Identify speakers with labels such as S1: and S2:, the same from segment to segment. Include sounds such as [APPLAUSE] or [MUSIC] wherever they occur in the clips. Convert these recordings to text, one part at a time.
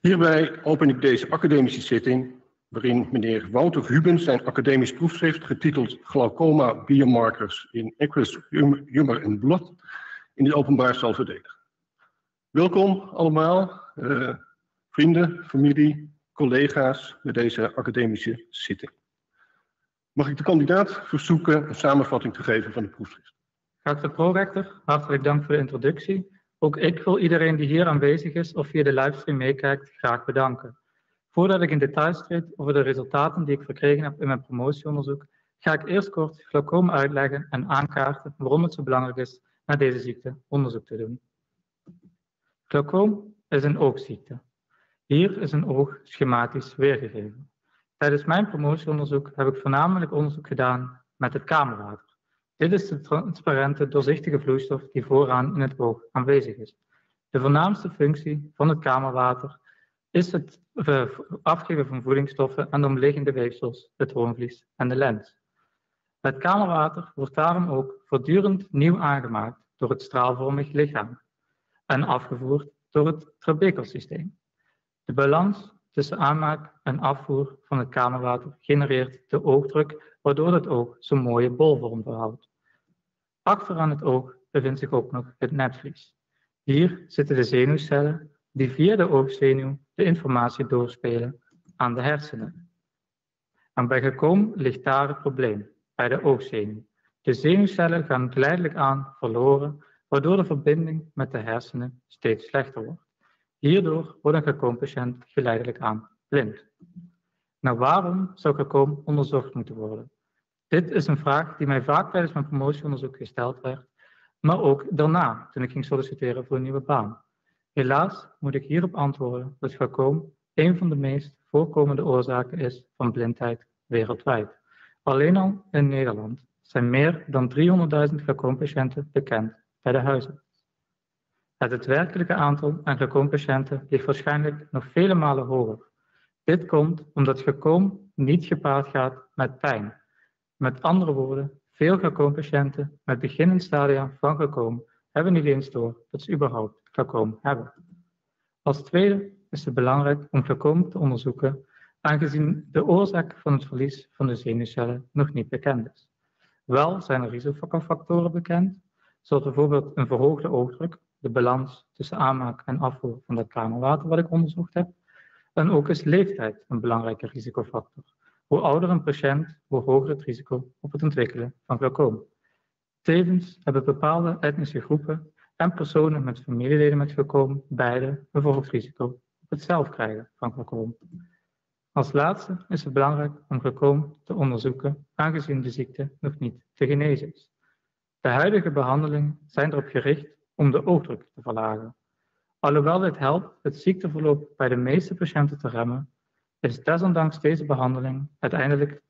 S1: Hierbij open ik deze academische zitting, waarin meneer Wouter Hubens zijn academisch proefschrift getiteld Glaucoma Biomarkers in Aqueous Humor en Blood in het openbaar zal verdedigen. Welkom allemaal, uh, vrienden, familie, collega's bij deze academische zitting. Mag ik de kandidaat verzoeken een samenvatting te geven van de proefschrift?
S2: Geachte prorector, hartelijk dank voor de introductie. Ook ik wil iedereen die hier aanwezig is of via de livestream meekijkt graag bedanken. Voordat ik in details treed over de resultaten die ik verkregen heb in mijn promotieonderzoek, ga ik eerst kort glaucoom uitleggen en aankaarten waarom het zo belangrijk is naar deze ziekte onderzoek te doen. Glaucoom is een oogziekte. Hier is een oog schematisch weergegeven. Tijdens mijn promotieonderzoek heb ik voornamelijk onderzoek gedaan met het kamerwater. Dit is de transparante, doorzichtige vloeistof die vooraan in het oog aanwezig is. De voornaamste functie van het kamerwater is het afgeven van voedingsstoffen aan de omliggende weefsels, het hoornvlies en de lens. Het kamerwater wordt daarom ook voortdurend nieuw aangemaakt door het straalvormig lichaam en afgevoerd door het trabekelsysteem. De balans tussen aanmaak en afvoer van het kamerwater genereert de oogdruk, waardoor het oog zo'n mooie bolvorm verhoudt. Achteraan het oog bevindt zich ook nog het netvlies. Hier zitten de zenuwcellen die via de oogzenuw de informatie doorspelen aan de hersenen. En bij gekoom ligt daar het probleem, bij de oogzenuw. De zenuwcellen gaan geleidelijk aan verloren, waardoor de verbinding met de hersenen steeds slechter wordt. Hierdoor wordt een gekoompatiënt geleidelijk aan blind. Nou, waarom zou gekoom onderzocht moeten worden? Dit is een vraag die mij vaak tijdens mijn promotieonderzoek gesteld werd, maar ook daarna, toen ik ging solliciteren voor een nieuwe baan. Helaas moet ik hierop antwoorden dat glaucoom een van de meest voorkomende oorzaken is van blindheid wereldwijd. Alleen al in Nederland zijn meer dan 300.000 glaucoompatiënten bekend de huisarts. Het werkelijke aantal aan glaucoompatiënten ligt waarschijnlijk nog vele malen hoger. Dit komt omdat glaucoom niet gepaard gaat met pijn. Met andere woorden, veel glaucoompatiënten met beginnend stadia van glaucoom hebben niet eens door dat ze überhaupt glaucoom hebben. Als tweede is het belangrijk om glaucoom te onderzoeken, aangezien de oorzaak van het verlies van de zenuwcellen nog niet bekend is. Wel zijn er risicofactoren bekend, zoals bijvoorbeeld een verhoogde oogdruk, de balans tussen aanmaak en afvoer van dat kamerwater wat ik onderzocht heb, en ook is leeftijd een belangrijke risicofactor. Hoe ouder een patiënt, hoe hoger het risico op het ontwikkelen van glaucoom. Tevens hebben bepaalde etnische groepen en personen met familieleden met glaucoom beide een verhoogd risico op het zelf krijgen van glaucoom. Als laatste is het belangrijk om glaucoom te onderzoeken, aangezien de ziekte nog niet te genezen is. De huidige behandelingen zijn erop gericht om de oogdruk te verlagen. Alhoewel dit helpt het ziekteverloop bij de meeste patiënten te remmen, is desondanks deze behandeling uiteindelijk 10%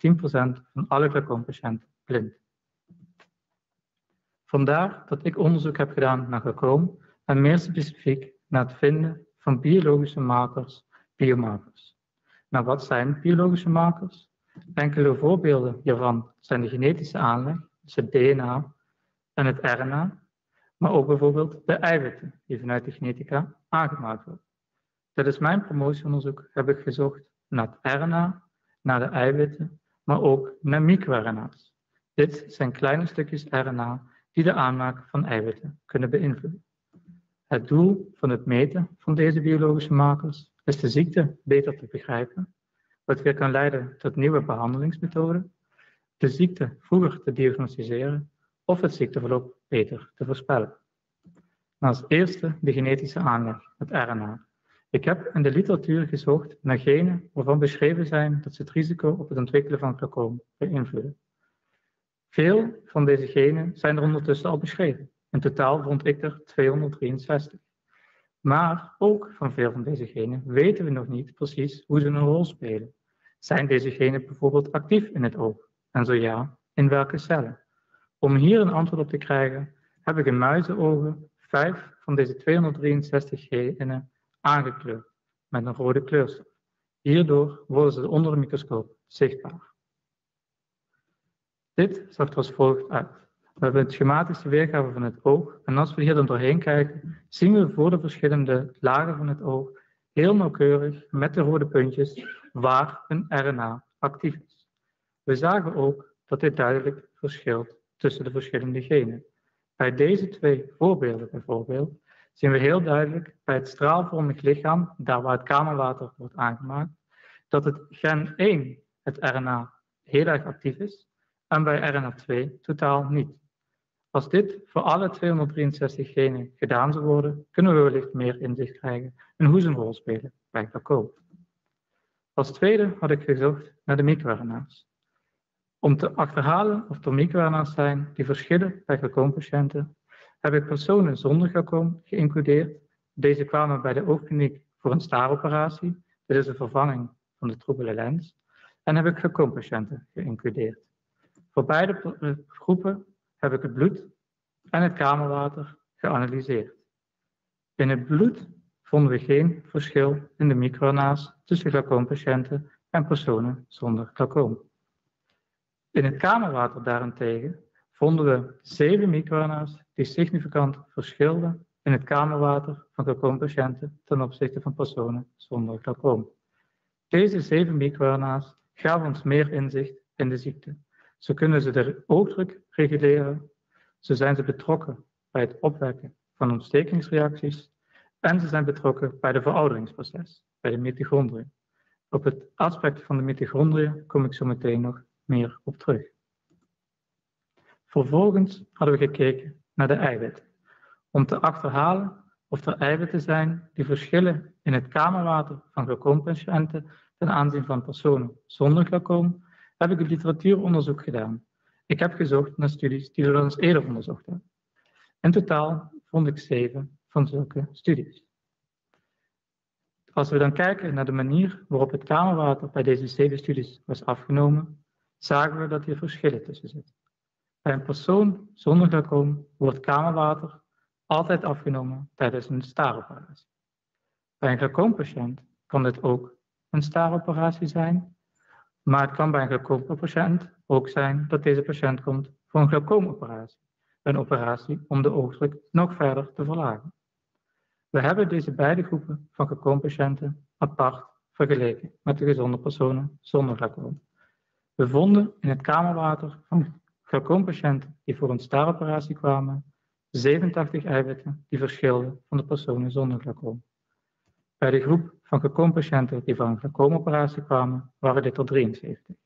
S2: van alle glaucoompatiënten blind. Vandaar dat ik onderzoek heb gedaan naar glaucoom en meer specifiek naar het vinden van biologische markers, biomarkers. Nou, wat zijn biologische markers? Enkele voorbeelden hiervan zijn de genetische aanleg, dus het DNA en het RNA, maar ook bijvoorbeeld de eiwitten die vanuit de genetica aangemaakt worden. Tijdens mijn promotieonderzoek heb ik gezocht naar het RNA, naar de eiwitten, maar ook naar microRNA's. Dit zijn kleine stukjes RNA die de aanmaak van eiwitten kunnen beïnvloeden. Het doel van het meten van deze biologische markers is de ziekte beter te begrijpen, wat weer kan leiden tot nieuwe behandelingsmethoden, de ziekte vroeger te diagnosticeren of het ziekteverloop beter te voorspellen. als eerste de genetische aanleg, het RNA. Ik heb in de literatuur gezocht naar genen waarvan beschreven zijn dat ze het risico op het ontwikkelen van glaucoom beïnvloeden. Veel van deze genen zijn er ondertussen al beschreven. In totaal vond ik er 263. Maar ook van veel van deze genen weten we nog niet precies hoe ze een rol spelen. Zijn deze genen bijvoorbeeld actief in het oog? En zo ja, in welke cellen? Om hier een antwoord op te krijgen, heb ik in muizenogen vijf van deze 263 genen aangekleurd met een rode kleurstof. Hierdoor worden ze onder de microscoop zichtbaar. Dit zag er als volgt uit. We hebben het schematische weergave van het oog en als we hier dan doorheen kijken, zien we voor de verschillende lagen van het oog heel nauwkeurig met de rode puntjes waar een RNA actief is. We zagen ook dat dit duidelijk verschilt tussen de verschillende genen. Bij deze twee voorbeelden bijvoorbeeld zien we heel duidelijk bij het straalvormig lichaam, daar waar het kamerwater wordt aangemaakt, dat het gen 1, het RNA, heel erg actief is en bij RNA2 totaal niet. Als dit voor alle 263 genen gedaan zou worden, kunnen we wellicht meer inzicht krijgen in hoe ze een rol spelen bij glaucoom. Als tweede had ik gezocht naar de microRNA's. Om te achterhalen of er microRNA's zijn die verschillen bij glaucoompatiënten, heb ik personen zonder glaucoom geïncludeerd. Deze kwamen bij de oogkliniek voor een staaroperatie. Dit is een vervanging van de troebele lens. En heb ik glaucoompatiënten geïncludeerd. Voor beide groepen heb ik het bloed en het kamerwater geanalyseerd. In het bloed vonden we geen verschil in de microRNA's tussen glaucoompatiënten en personen zonder glaucoom. In het kamerwater daarentegen vonden we zeven microRNA's die significant verschilden in het kamerwater van glaucoompatiënten ten opzichte van personen zonder glaucoom. Deze zeven microRNA's gaven ons meer inzicht in de ziekte. Zo kunnen ze de oogdruk reguleren, zo zijn ze betrokken bij het opwekken van ontstekingsreacties en ze zijn betrokken bij de verouderingsproces, bij de mitochondriën. Op het aspect van de mitochondriën kom ik zo meteen nog meer op terug. Vervolgens hadden we gekeken naar de eiwitten, om te achterhalen of er eiwitten zijn die verschillen in het kamerwater van glaucoompatiënten ten aanzien van personen zonder glaucoom, heb ik literatuuronderzoek gedaan. Ik heb gezocht naar studies die we eens eerder onderzocht hebben. In totaal vond ik zeven van zulke studies. Als we dan kijken naar de manier waarop het kamerwater bij deze zeven studies was afgenomen, zagen we dat hier verschillen tussen zitten. Bij een persoon zonder glaucoom wordt kamerwater altijd afgenomen tijdens een staaroperatie. Bij een glaucoompatiënt kan dit ook een staaroperatie zijn, maar het kan bij een glaucoompatiënt ook zijn dat deze patiënt komt voor een glaucoomoperatie, een operatie om de oogdruk nog verder te verlagen. We hebben deze beide groepen van glaucoompatiënten apart vergeleken met de gezonde personen zonder glaucoom. We vonden in het kamerwater van glaucoompatiënten die voor een staaroperatie kwamen 87 eiwitten die verschilden van de personen zonder glaucoom. Bij de groep van glaucoompatiënten die voor een glaucoomoperatie kwamen, waren dit er 73.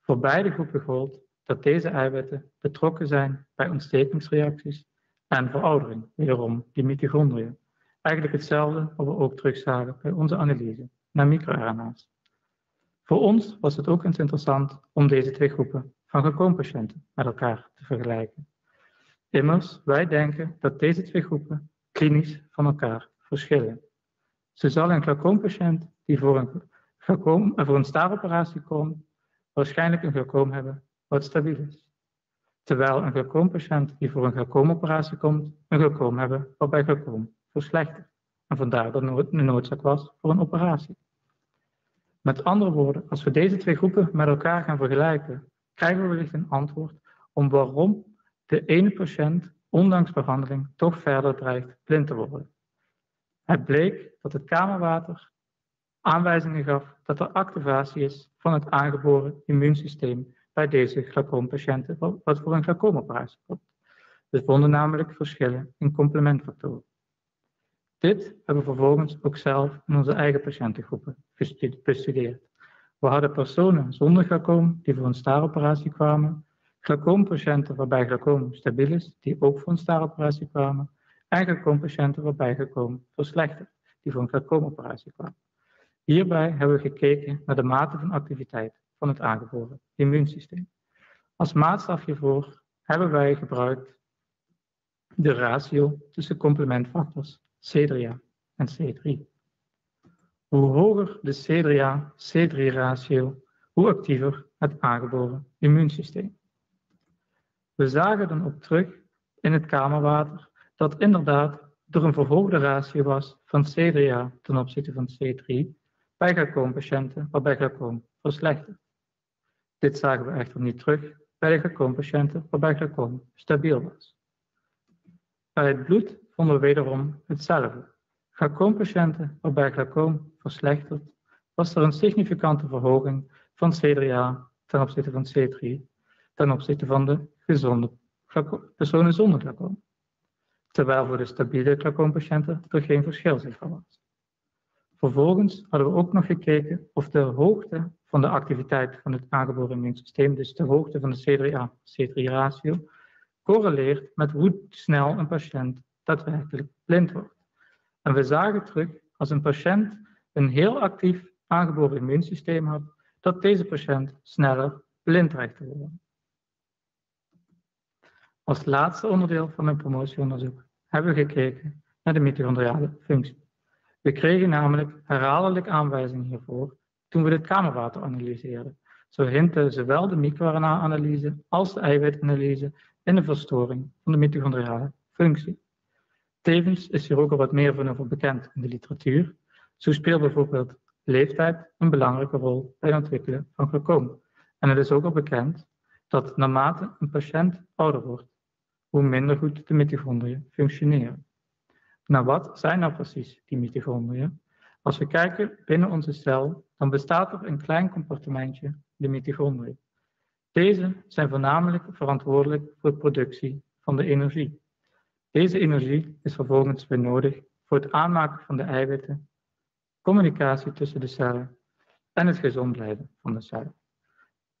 S2: Voor beide groepen gold dat deze eiwitten betrokken zijn bij ontstekingsreacties en veroudering, wederom die mitochondriën. Eigenlijk hetzelfde wat we ook terugzagen bij onze analyse naar microRNA's. Voor ons was het ook eens interessant om deze twee groepen van glaucoompatiënten met elkaar te vergelijken. Immers, wij denken dat deze twee groepen klinisch van elkaar verschillen. Zo zal een glaucoompatiënt die voor een, glaucoom, voor een staaroperatie komt, waarschijnlijk een glaucoom hebben wat stabiel is. Terwijl een glaucoompatiënt die voor een glaucoomoperatie komt, een glaucoom hebben waarbij glaucoom verslechtert. En vandaar dat een noodzaak was voor een operatie. Met andere woorden, als we deze twee groepen met elkaar gaan vergelijken, krijgen we wellicht een antwoord om waarom de ene patiënt, ondanks behandeling, toch verder dreigt blind te worden. Het bleek dat het kamerwater aanwijzingen gaf dat er activatie is van het aangeboren immuunsysteem bij deze glaucoompatiënten, wat voor een glaucoomoperatie komt. We vonden namelijk verschillen in complementfactoren. Dit hebben we vervolgens ook zelf in onze eigen patiëntengroepen bestudeerd. We hadden personen zonder glaucoom die voor een staaroperatie kwamen, glaucoompatiënten waarbij glaucoom stabiel is, die ook voor een staaroperatie kwamen, en glaucoompatiënten waarbij glaucoom verslechtert, die voor een glaucoomoperatie kwamen. Hierbij hebben we gekeken naar de mate van activiteit van het aangeboren immuunsysteem. Als maatstaf hiervoor hebben wij gebruikt de ratio tussen complementfactors C3A en C3. Hoe hoger de C3A-C3-ratio, hoe actiever het aangeboren immuunsysteem. We zagen dan ook terug in het kamerwater dat inderdaad er een verhoogde ratio was van C3A ten opzichte van C3 bij glaucoompatiënten waarbij glaucoom verslechtert. Dit zagen we echter niet terug bij de glaucoompatiënten waarbij glaucoom stabiel was. Bij het bloed vonden we wederom hetzelfde. Glaucoompatiënten waarbij glaucoom verslechtert, was er een significante verhoging van C3A ten opzichte van C3 ten opzichte van de gezonde personen zonder glaucoom. Terwijl voor de stabiele glaucoompatiënten er geen verschil zichtbaar was. Vervolgens hadden we ook nog gekeken of de hoogte van de activiteit van het aangeboren immuunsysteem, dus de hoogte van de C3A-C3-ratio, correleert met hoe snel een patiënt daadwerkelijk blind wordt. En we zagen terug, als een patiënt een heel actief aangeboren immuunsysteem had, dat deze patiënt sneller blind dreigt te worden. Als laatste onderdeel van mijn promotieonderzoek hebben we gekeken naar de mitochondriale functie. We kregen namelijk herhaaldelijk aanwijzingen hiervoor toen we dit kamerwater analyseerden. Zo hinten zowel de microRNA-analyse als de eiwitanalyse in de verstoring van de mitochondriale functie. Tevens is hier ook al wat meer van over bekend in de literatuur. Zo speelt bijvoorbeeld leeftijd een belangrijke rol bij het ontwikkelen van glaucoom. En het is ook al bekend dat naarmate een patiënt ouder wordt, hoe minder goed de mitochondriën functioneren. Nou, wat zijn nou precies die mitochondriën? Als we kijken binnen onze cel, dan bestaat er een klein compartimentje, de mitochondriën. Deze zijn voornamelijk verantwoordelijk voor de productie van de energie. Deze energie is vervolgens weer nodig voor het aanmaken van de eiwitten, communicatie tussen de cellen en het gezond blijven van de cellen.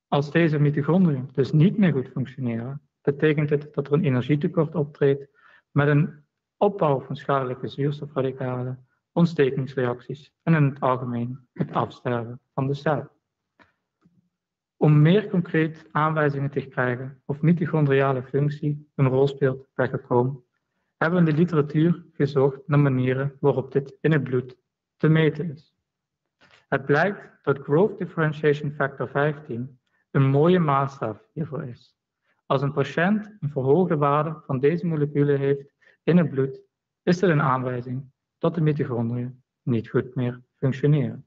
S2: Als deze mitochondriën dus niet meer goed functioneren, betekent het dat er een energietekort optreedt met een opbouw van schadelijke zuurstofradicalen, ontstekingsreacties en in het algemeen het afsterven van de cel. Om meer concreet aanwijzingen te krijgen of mitochondriale functie een rol speelt bij gekomen, hebben we in de literatuur gezocht naar manieren waarop dit in het bloed te meten is. Het blijkt dat Growth Differentiation Factor 15 een mooie maatstaf hiervoor is. Als een patiënt een verhoogde waarde van deze moleculen heeft in het bloed, is dit een aanwijzing dat de mitochondriën niet goed meer functioneren.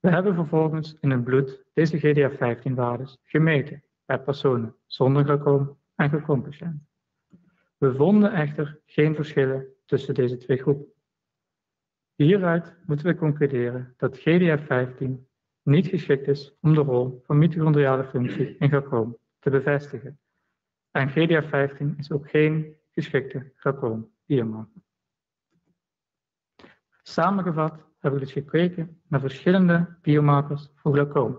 S2: We hebben vervolgens in het bloed deze GDF-15-waardes gemeten bij personen zonder glaucoom en glaucoompatiënten. We vonden echter geen verschillen tussen deze twee groepen. Hieruit moeten we concluderen dat GDF-15 niet geschikt is om de rol van mitochondriale functie in glaucoom te bevestigen. En GDF-15 is ook geen geschikte glaucoombiomarker. Samengevat heb ik dus gekeken naar verschillende biomarkers voor glaucoom.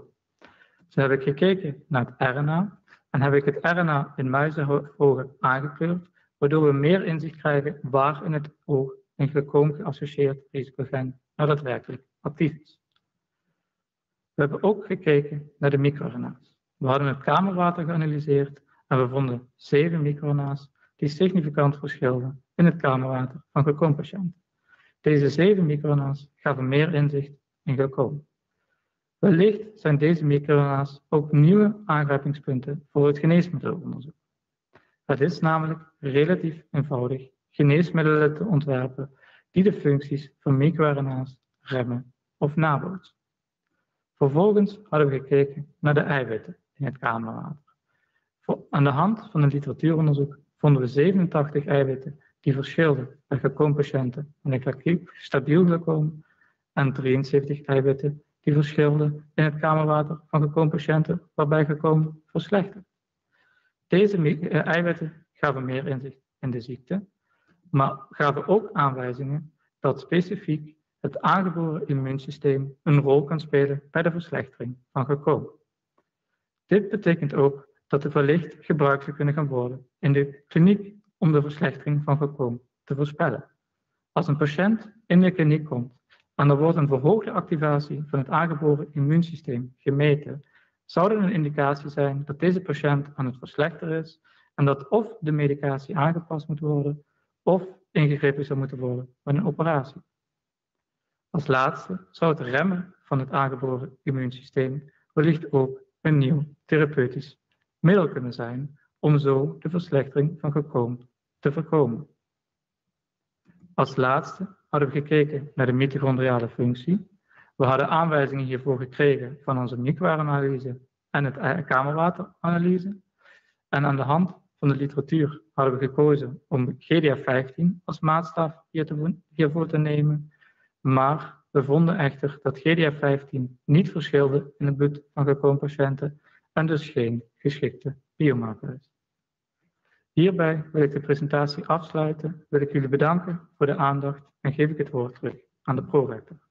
S2: Zo heb ik gekeken naar het RNA en heb ik het RNA in muizenogen aangekleurd, waardoor we meer inzicht krijgen waar in het oog een glaucoom geassocieerd risicogen nou daadwerkelijk actief is. We hebben ook gekeken naar de microRNA's. We hadden het kamerwater geanalyseerd en we vonden zeven microRNA's die significant verschilden in het kamerwater van glaucoompatiënten. Deze zeven microRNA's gaven meer inzicht in glaucoom. Wellicht zijn deze microRNA's ook nieuwe aangrijpingspunten voor het geneesmiddelenonderzoek. Het is namelijk relatief eenvoudig geneesmiddelen te ontwerpen die de functies van microRNA's remmen of nabootsen. Vervolgens hadden we gekeken naar de eiwitten in het kamerwater. Aan de hand van een literatuuronderzoek vonden we 87 eiwitten die verschilden bij glaucoompatiënten en een stabiel glaucoom en 73 eiwitten die verschilden in het kamerwater van glaucoompatiënten waarbij glaucoom verslechterde. Deze eh, eiwitten gaven meer inzicht in de ziekte, maar gaven ook aanwijzingen dat specifiek het aangeboren immuunsysteem een rol kan spelen bij de verslechtering van glaucoom. Dit betekent ook dat er wellicht gebruikt zou kunnen gaan worden in de kliniek om de verslechtering van glaucoom te voorspellen. Als een patiënt in de kliniek komt en er wordt een verhoogde activatie van het aangeboren immuunsysteem gemeten, zou er een indicatie zijn dat deze patiënt aan het verslechteren is en dat of de medicatie aangepast moet worden of ingegrepen zou moeten worden met een operatie. Als laatste zou het remmen van het aangeboren immuunsysteem wellicht ook een nieuw therapeutisch middel kunnen zijn om zo de verslechtering van gekomen te voorkomen. Als laatste hadden we gekeken naar de mitochondriale functie. We hadden aanwijzingen hiervoor gekregen van onze microanalyse en het kamerwateranalyse. En aan de hand van de literatuur hadden we gekozen om GDA15 als maatstaf hiervoor te nemen. Maar we vonden echter dat GDA15 niet verschilde in het bloed van gekomen patiënten en dus geen geschikte biomarker is. Hierbij wil ik de presentatie afsluiten, wil ik jullie bedanken voor de aandacht en geef ik het woord terug aan de prorector.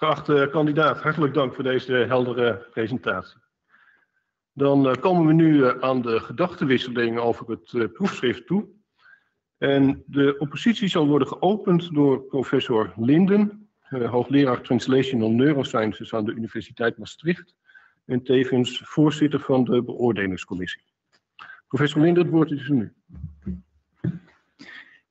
S1: Geachte kandidaat, hartelijk dank voor deze heldere presentatie. Dan eh, komen we nu eh, aan de gedachtenwisseling over het eh, proefschrift toe. En de oppositie zal worden geopend door professor Linden, hoogleraar Translational Neurosciences aan de Universiteit Maastricht en tevens voorzitter van de beoordelingscommissie. Professor Linden, het woord is u nu.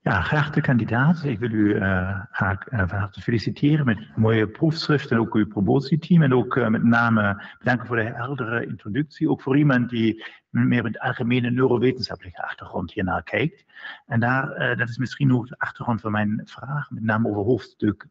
S3: Ja, geachte kandidaat, ik wil u uh, graag uh, van harte feliciteren met mooie proefschrift en ook uw promotieteam. En ook uh, met name bedanken voor de heldere introductie. Ook voor iemand die meer met algemene neurowetenschappelijke achtergrond hiernaar kijkt. En daar, dat is misschien ook de achtergrond van mijn vraag, met name over hoofdstuk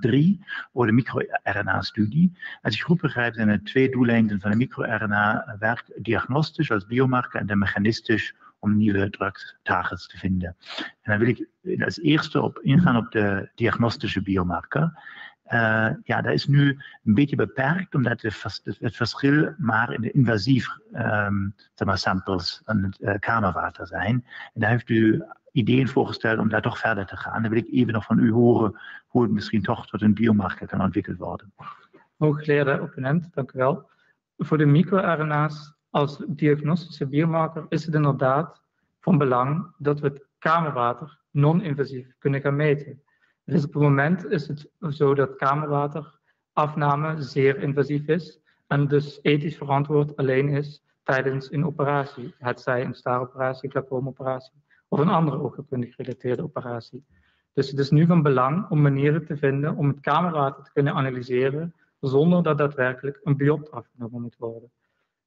S3: 3, um, over de microRNA-studie. Als ik goed begrijp zijn er twee doeleinden van de microRNA-werk, diagnostisch als biomarker en de mechanistisch om nieuwe drugstargets te vinden. En dan wil ik als eerste op ingaan op de diagnostische biomarker. Uh, ja, dat is nu een beetje beperkt, omdat het verschil maar in de invasief zeg maar, samples van het uh, kamerwater zijn. En daar heeft u ideeën voorgesteld om daar toch verder te gaan. Dan wil ik even nog van u horen hoe het misschien toch tot een biomarker kan ontwikkeld worden.
S2: Hooggeleerde opponent, dank u wel. Voor de microRNA's als diagnostische biomarker is het inderdaad van belang dat we het kamerwater non-invasief kunnen gaan meten. Dus op het moment is het zo dat kamerwaterafname zeer invasief is en dus ethisch verantwoord alleen is tijdens een operatie. Het zij een staaroperatie, glaucoomoperatie of een andere oogkundig gerelateerde operatie. Dus het is nu van belang om manieren te vinden om het kamerwater te kunnen analyseren zonder dat daadwerkelijk een biopt afgenomen moet worden.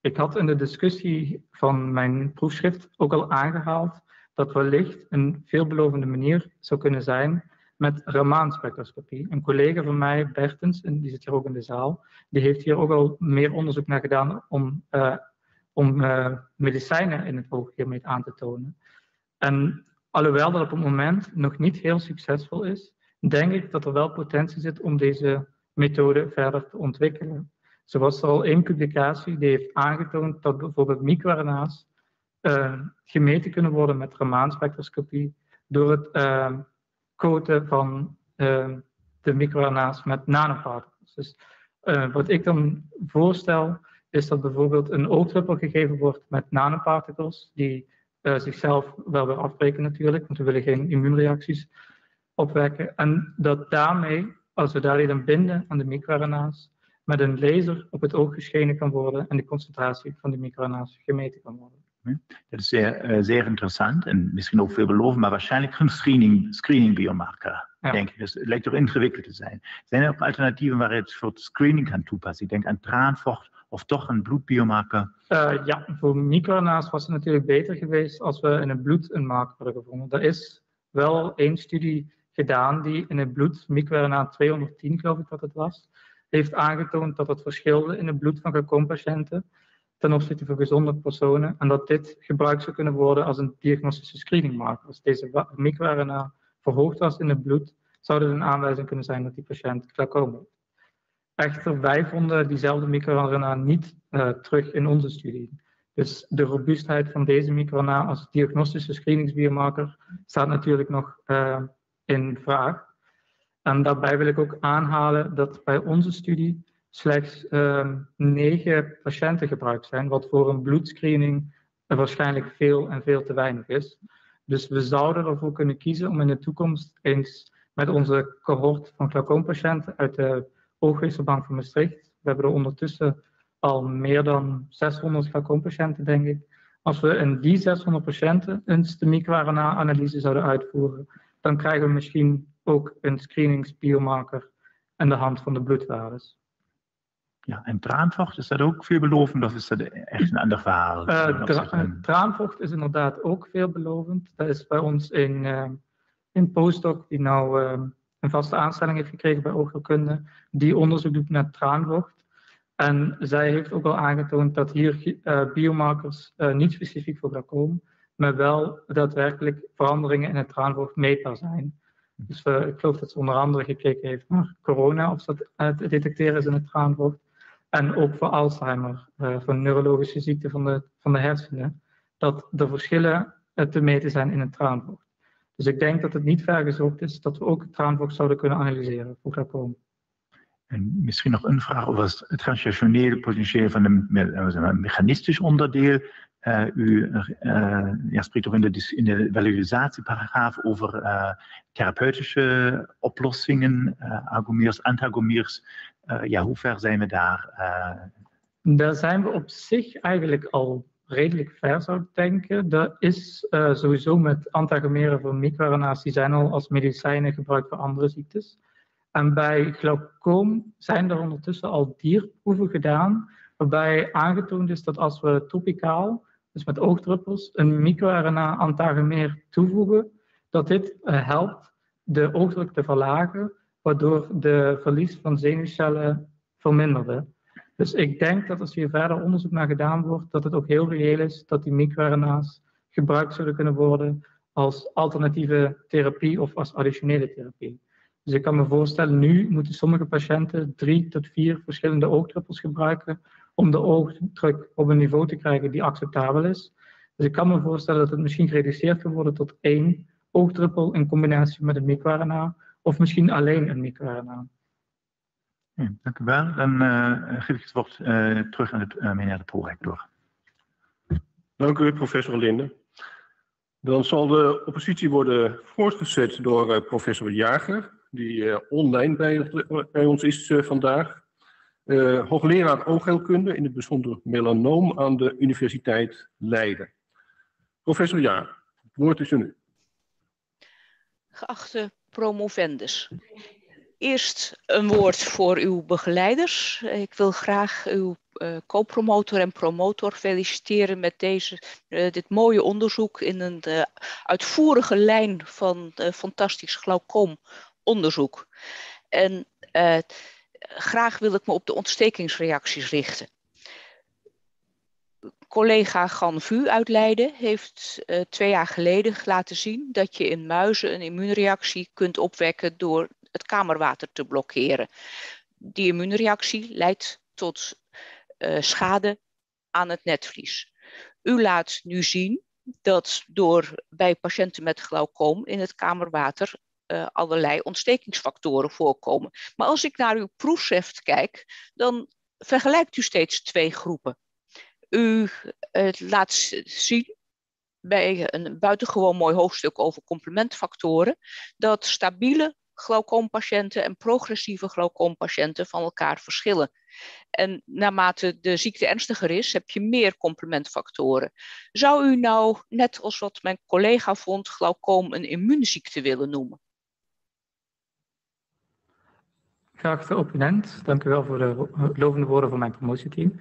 S2: Ik had in de discussie van mijn proefschrift ook al aangehaald dat wellicht een veelbelovende manier zou kunnen zijn met Raman-spectroscopie. Een collega van mij, Bertens, en die zit hier ook in de zaal, die heeft hier ook al meer onderzoek naar gedaan om, uh, om uh, medicijnen in het oog hiermee aan te tonen. En alhoewel dat op het moment nog niet heel succesvol is, denk ik dat er wel potentie zit om deze methode verder te ontwikkelen. Zo was er al één publicatie die heeft aangetoond dat bijvoorbeeld microRNA's uh, gemeten kunnen worden met Raman-spectroscopie door het uh, coaten van uh, de microRNA's met nanoparticles. Dus wat ik dan voorstel is dat bijvoorbeeld een oogdruppel gegeven wordt met nanoparticles die zichzelf wel weer afbreken natuurlijk, want we willen geen immuunreacties opwekken. En dat daarmee, als we daar dan binden aan de microRNA's, met een laser op het oog geschenen kan worden en de concentratie van de microRNA's gemeten kan worden.
S3: Dat is zeer, uh, zeer interessant en misschien ook veelbelovend, maar waarschijnlijk een screening, screening biomarker, ja. denk ik. Dus het lijkt toch ingewikkeld te zijn. Zijn er ook alternatieven waar je het voor screening kan toepassen? Ik denk aan traanvocht of toch een bloedbiomarker?
S2: Uh, ja, voor microRNA's was het natuurlijk beter geweest als we in het bloed een marker hadden gevonden. Er is wel één studie gedaan die in het bloed, microRNA 210 geloof ik dat het was, heeft aangetoond dat het verschilde in het bloed van glaucoompatiënten ten opzichte van gezonde personen en dat dit gebruikt zou kunnen worden als een diagnostische screeningmarker. Als deze microRNA verhoogd was in het bloed, zou dit een aanwijzing kunnen zijn dat die patiënt glaucoom heeft. Echter, wij vonden diezelfde microRNA niet uh, terug in onze studie. Dus de robuustheid van deze microRNA als diagnostische screeningsbiomarker staat natuurlijk nog uh, in vraag. En daarbij wil ik ook aanhalen dat bij onze studie slechts uh, negen patiënten gebruikt zijn, wat voor een bloedscreening waarschijnlijk veel en veel te weinig is. Dus we zouden ervoor kunnen kiezen om in de toekomst eens met onze cohort van glaucoompatiënten uit de Oogweefselbank van Maastricht, we hebben er ondertussen al meer dan 600 glaucoompatiënten, denk ik. Als we in die 600 patiënten eens de microRNA-analyse zouden uitvoeren, dan krijgen we misschien ook een screeningsbiomarker aan de hand van de bloedwaardes.
S3: Ja, en traanvocht, is dat ook veelbelovend of is dat echt een ander verhaal?
S2: Uh, tra traanvocht is inderdaad ook veelbelovend. Dat is bij ons in, uh, in postdoc, die nou uh, een vaste aanstelling heeft gekregen bij oogheelkunde, die onderzoek doet naar traanvocht. En zij heeft ook al aangetoond dat hier biomarkers niet specifiek voor glaucoom, maar wel daadwerkelijk veranderingen in het traanvocht meetbaar zijn. Dus ik geloof dat ze onder andere gekeken heeft naar corona, of dat te detecteren is in het traanvocht. En ook voor Alzheimer, uh, voor neurologische ziekten van de, van de hersenen, dat de verschillen te meten zijn in het traanvocht. Dus ik denk dat het niet ver gezocht is dat we ook het traanvocht zouden kunnen analyseren voor glaucoom.
S3: En misschien nog een vraag over het translationele potentieel van een mechanistisch onderdeel. Uh, u uh, ja, spreekt ook in de, in de over uh, therapeutische oplossingen, agomiers, antagomiers. ja, hoe ver zijn we daar?
S2: Daar zijn we op zich eigenlijk al redelijk ver, zou ik denken. Dat is sowieso met antagomeren voor microRNA's, die zijn al als medicijnen gebruikt voor andere ziektes. En bij glaucoom zijn er ondertussen al dierproeven gedaan, waarbij aangetoond is dat als we topicaal dus met oogdruppels, een microRNA-antagomeer toevoegen, dat dit uh, helpt de oogdruk te verlagen, waardoor de verlies van zenuwcellen verminderde. Dus ik denk dat als hier verder onderzoek naar gedaan wordt, dat het ook heel reëel is dat die microRNA's gebruikt zullen kunnen worden als alternatieve therapie of als additionele therapie. Dus ik kan me voorstellen, nu moeten sommige patiënten drie tot vier verschillende oogdruppels gebruiken om de oogdruk op een niveau te krijgen die acceptabel is. Dus ik kan me voorstellen dat het misschien gereduceerd kan worden tot één oogdruppel in combinatie met een microRNA of misschien alleen een microRNA.
S3: Ja, dank u wel. Dan uh, geef ik het woord uh, terug aan de, uh, meneer de prorector.
S1: Dank u, professor Linde. Dan zal de oppositie worden voortgezet door professor Jager, die online bij, bij, ons is vandaag uh, hoogleraar oogheelkunde, in het bijzonder melanoom aan de Universiteit Leiden. Professor Jaar, het woord is u.
S4: Geachte promovendus. Eerst een woord voor uw begeleiders. Ik wil graag uw uh, co-promotor en promotor feliciteren met deze, uh, dit mooie onderzoek in een uitvoerige lijn van fantastisch glaucoom onderzoek. En graag wil ik me op de ontstekingsreacties richten. Collega Gan Vu uit Leiden heeft uh, twee jaar geleden laten zien dat je in muizen een immuunreactie kunt opwekken door het kamerwater te blokkeren. Die immuunreactie leidt tot uh, schade aan het netvlies. U laat nu zien dat door bij patiënten met glaucoom in het kamerwater uh, allerlei ontstekingsfactoren voorkomen. Maar als ik naar uw proefschrift kijk, dan vergelijkt u steeds twee groepen. U uh, laat zien bij een buitengewoon mooi hoofdstuk over complementfactoren dat stabiele glaucoompatiënten en progressieve glaucoompatiënten van elkaar verschillen. En naarmate de ziekte ernstiger is, heb je meer complementfactoren. Zou u nou, net als wat mijn collega vond, glaucoom een immuunziekte willen noemen?
S2: Geachte opponent, dank u wel voor de lovende woorden van mijn promotieteam.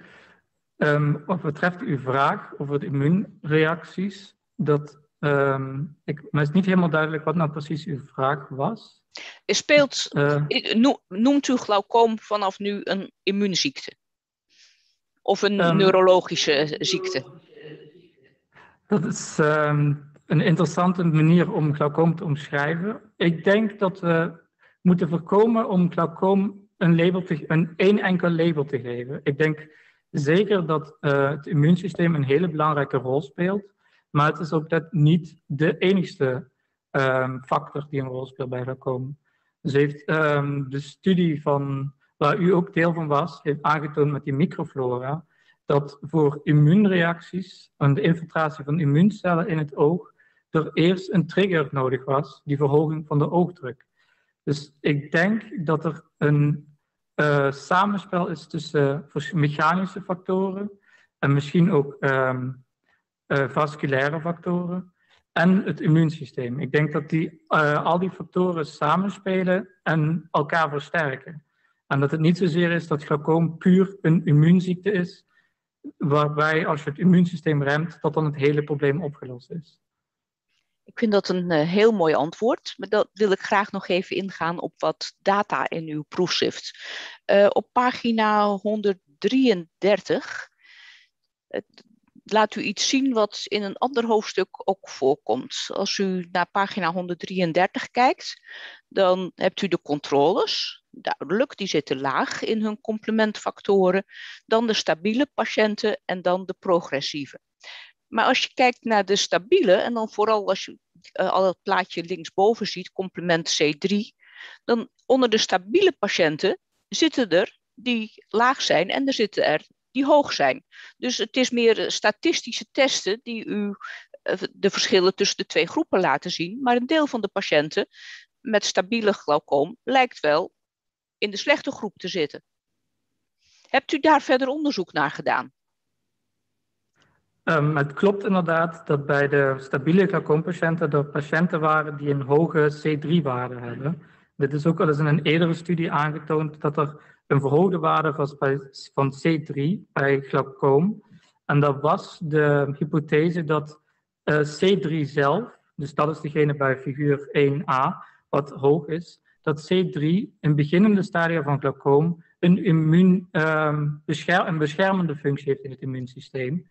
S2: Um, wat betreft uw vraag over de immuunreacties, dat, um, ik, maar het is niet helemaal duidelijk wat nou precies uw vraag was.
S4: Speelt, uh, noemt u glaucoom vanaf nu een immuunziekte? Of een um, neurologische ziekte?
S2: Dat is een interessante manier om glaucoom te omschrijven. Ik denk dat we moeten voorkomen om glaucoom een, label te, een één enkel label te geven. Ik denk zeker dat uh, het immuunsysteem een hele belangrijke rol speelt, maar het is ook dat niet de enigste ehm, factor die een rol speelt bij glaucoom. Dus heeft ehm, de studie van, waar u ook deel van was, heeft aangetoond met die microflora, dat voor immuunreacties en de infiltratie van immuuncellen in het oog er eerst een trigger nodig was, die verhoging van de oogdruk. Dus ik denk dat er een uh, samenspel is tussen mechanische factoren en misschien ook um, uh, vasculaire factoren en het immuunsysteem. Ik denk dat die, al die factoren samenspelen en elkaar versterken. En dat het niet zozeer is dat glaucoom puur een immuunziekte is, waarbij als je het immuunsysteem remt, dat dan het hele probleem opgelost is.
S4: Ik vind dat een uh, heel mooi antwoord, maar dan wil ik graag nog even ingaan op wat data in uw proefschrift. Uh, op pagina 133 uh, laat u iets zien wat in een ander hoofdstuk ook voorkomt. Als u naar pagina 133 kijkt, dan hebt u de controles, duidelijk, die zitten laag in hun complementfactoren, dan de stabiele patiënten en dan de progressieve. Maar als je kijkt naar de stabiele, en dan vooral als je uh, al het plaatje linksboven ziet, complement C3, dan onder de stabiele patiënten zitten er die laag zijn en er zitten er die hoog zijn. Dus het is meer statistische testen die u uh, de verschillen tussen de twee groepen laten zien. Maar een deel van de patiënten met stabiele glaucoom lijkt wel in de slechte groep te zitten. Hebt u daar verder onderzoek naar gedaan?
S2: Um, het klopt inderdaad dat bij de stabiele glaucoompatiënten er patiënten waren die een hoge C3-waarde hebben. Dit is ook al eens in een eerdere studie aangetoond dat er een verhoogde waarde was van C3 bij glaucoom. En dat was de hypothese dat uh, C3 zelf, dus dat is degene bij figuur 1a, wat hoog is, dat C3 in beginnende stadia van glaucoom een, immuun, bescher een beschermende functie heeft in het immuunsysteem.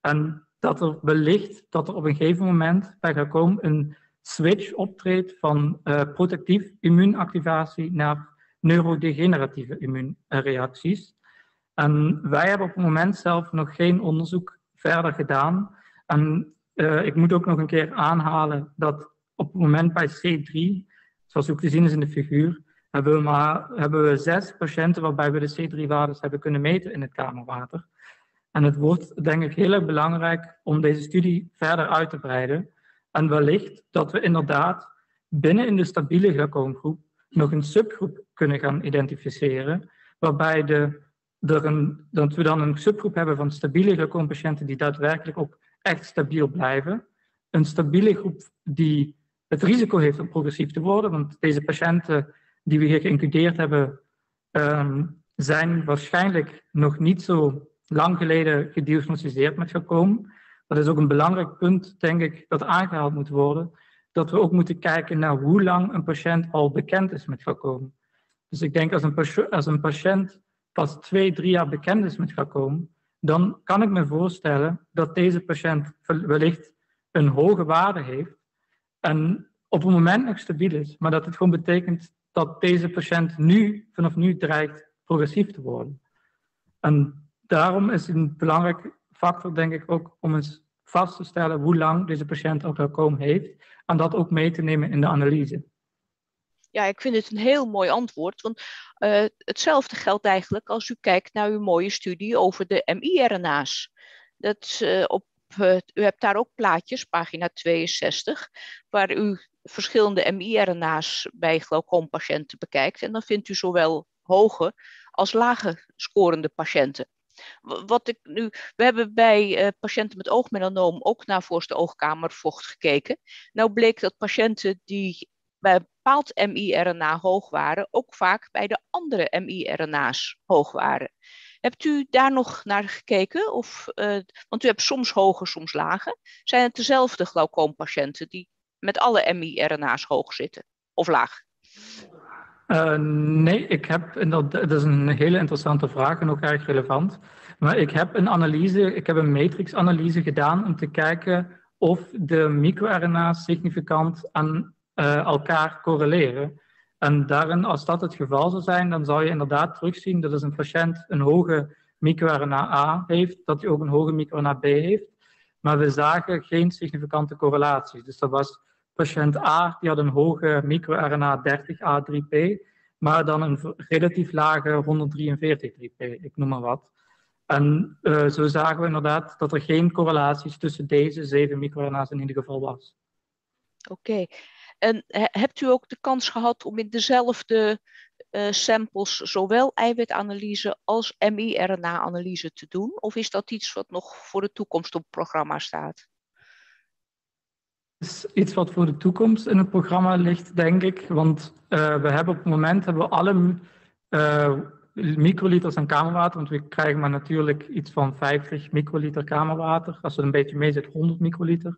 S2: En dat er wellicht dat er op een gegeven moment bij glaucoom een switch optreedt van uh, protectief immuunactivatie naar neurodegeneratieve immuunreacties. En wij hebben op het moment zelf nog geen onderzoek verder gedaan. En uh, ik moet ook nog een keer aanhalen dat op het moment bij C3, zoals ook te zien is in de figuur, hebben we, maar, hebben we zes patiënten waarbij we de C3-waardes hebben kunnen meten in het kamerwater. En het wordt denk ik heel erg belangrijk om deze studie verder uit te breiden. En wellicht dat we inderdaad binnen in de stabiele glaucoomgroep nog een subgroep kunnen gaan identificeren, waarbij de, er dat we dan een subgroep hebben van stabiele glaucoompatiënten die daadwerkelijk ook echt stabiel blijven. Een stabiele groep die het risico heeft om progressief te worden, want deze patiënten die we hier geïncludeerd hebben, um, zijn waarschijnlijk nog niet zo lang geleden gediagnosticeerd met glaucoom. Dat is ook een belangrijk punt, denk ik, dat aangehaald moet worden. Dat we ook moeten kijken naar hoe lang een patiënt al bekend is met glaucoom. Dus ik denk als een, als een patiënt pas twee, drie jaar bekend is met glaucoom, dan kan ik me voorstellen dat deze patiënt wellicht een hoge waarde heeft en op het moment nog stabiel is, maar dat het gewoon betekent dat deze patiënt nu, vanaf nu dreigt progressief te worden. En daarom is een belangrijk factor, denk ik, ook om eens vast te stellen hoe lang deze patiënt al glaucoom heeft en dat ook mee te nemen in de analyse.
S4: Ja, ik vind het een heel mooi antwoord, want uh, hetzelfde geldt eigenlijk als u kijkt naar uw mooie studie over de MI-RNA's. Dat, uh, op, uh, u hebt daar ook plaatjes, pagina 62, waar u verschillende MI-RNA's bij glaucoompatiënten bekijkt. En dan vindt u zowel hoge als lage scorende patiënten. Wat ik nu, we hebben bij uh, patiënten met oogmelanoom ook naar voorste oogkamervocht gekeken. Nou bleek dat patiënten die bij bepaald miRNA hoog waren, ook vaak bij de andere miRNA's hoog waren. Hebt u daar nog naar gekeken? Of, uh, want u hebt soms hoge, soms lage. Zijn het dezelfde glaucoompatiënten die met alle miRNA's hoog zitten of laag?
S2: Uh, nee, ik heb, dat, dat, is een hele interessante vraag en ook erg relevant. Maar ik heb een analyse, ik heb een matrixanalyse gedaan om te kijken of de microRNA's significant aan uh, elkaar correleren. En daarin, als dat het geval zou zijn, dan zou je inderdaad terugzien dat als een patiënt een hoge microRNA A heeft, dat hij ook een hoge microRNA B heeft. Maar we zagen geen significante correlaties. Dus dat was patiënt A die had een hoge microRNA 30A3P, maar dan een relatief lage 143-3P, ik noem maar wat. En uh, zo zagen we inderdaad dat er geen correlaties tussen deze zeven microRNA's in ieder geval was.
S4: Oké. En hebt u ook de kans gehad om in dezelfde uh, samples zowel eiwitanalyse als miRNA-analyse te doen? Of is dat iets wat nog voor de toekomst op het programma staat?
S2: Is iets wat voor de toekomst in het programma ligt, denk ik. Want uh, we hebben op het moment hebben we alle uh, microliters aan kamerwater, want we krijgen maar natuurlijk iets van 50 microliter kamerwater. Als het een beetje mee zit, 100 microliter.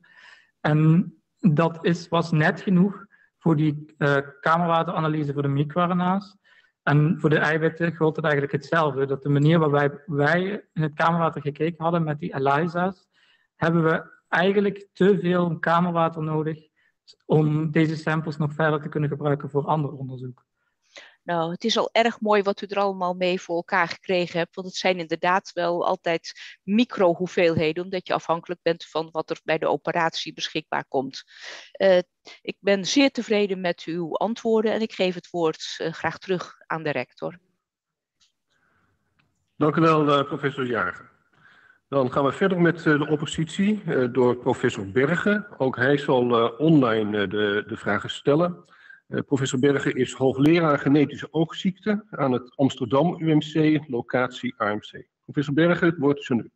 S2: En dat is, was net genoeg voor die uh, kamerwateranalyse voor de microRNA's. En voor de eiwitten gold het eigenlijk hetzelfde. Dat de manier waarop wij in het kamerwater gekeken hadden met die ELISA's, hebben we eigenlijk te veel kamerwater nodig om deze samples nog verder te kunnen gebruiken voor ander onderzoek.
S4: Nou, het is al erg mooi wat u er allemaal mee voor elkaar gekregen hebt. Want het zijn inderdaad wel altijd micro-hoeveelheden, omdat je afhankelijk bent van wat er bij de operatie beschikbaar komt. Uh, ik ben zeer tevreden met uw antwoorden en ik geef het woord uh, graag terug aan de rector.
S1: Dank u wel, uh, professor Jager. Dan gaan we verder met de oppositie door professor Bergen. Ook hij zal online de, de vragen stellen. Professor Bergen is hoogleraar genetische oogziekten aan het Amsterdam UMC, locatie AMC. Professor Bergen, het woord is aan u.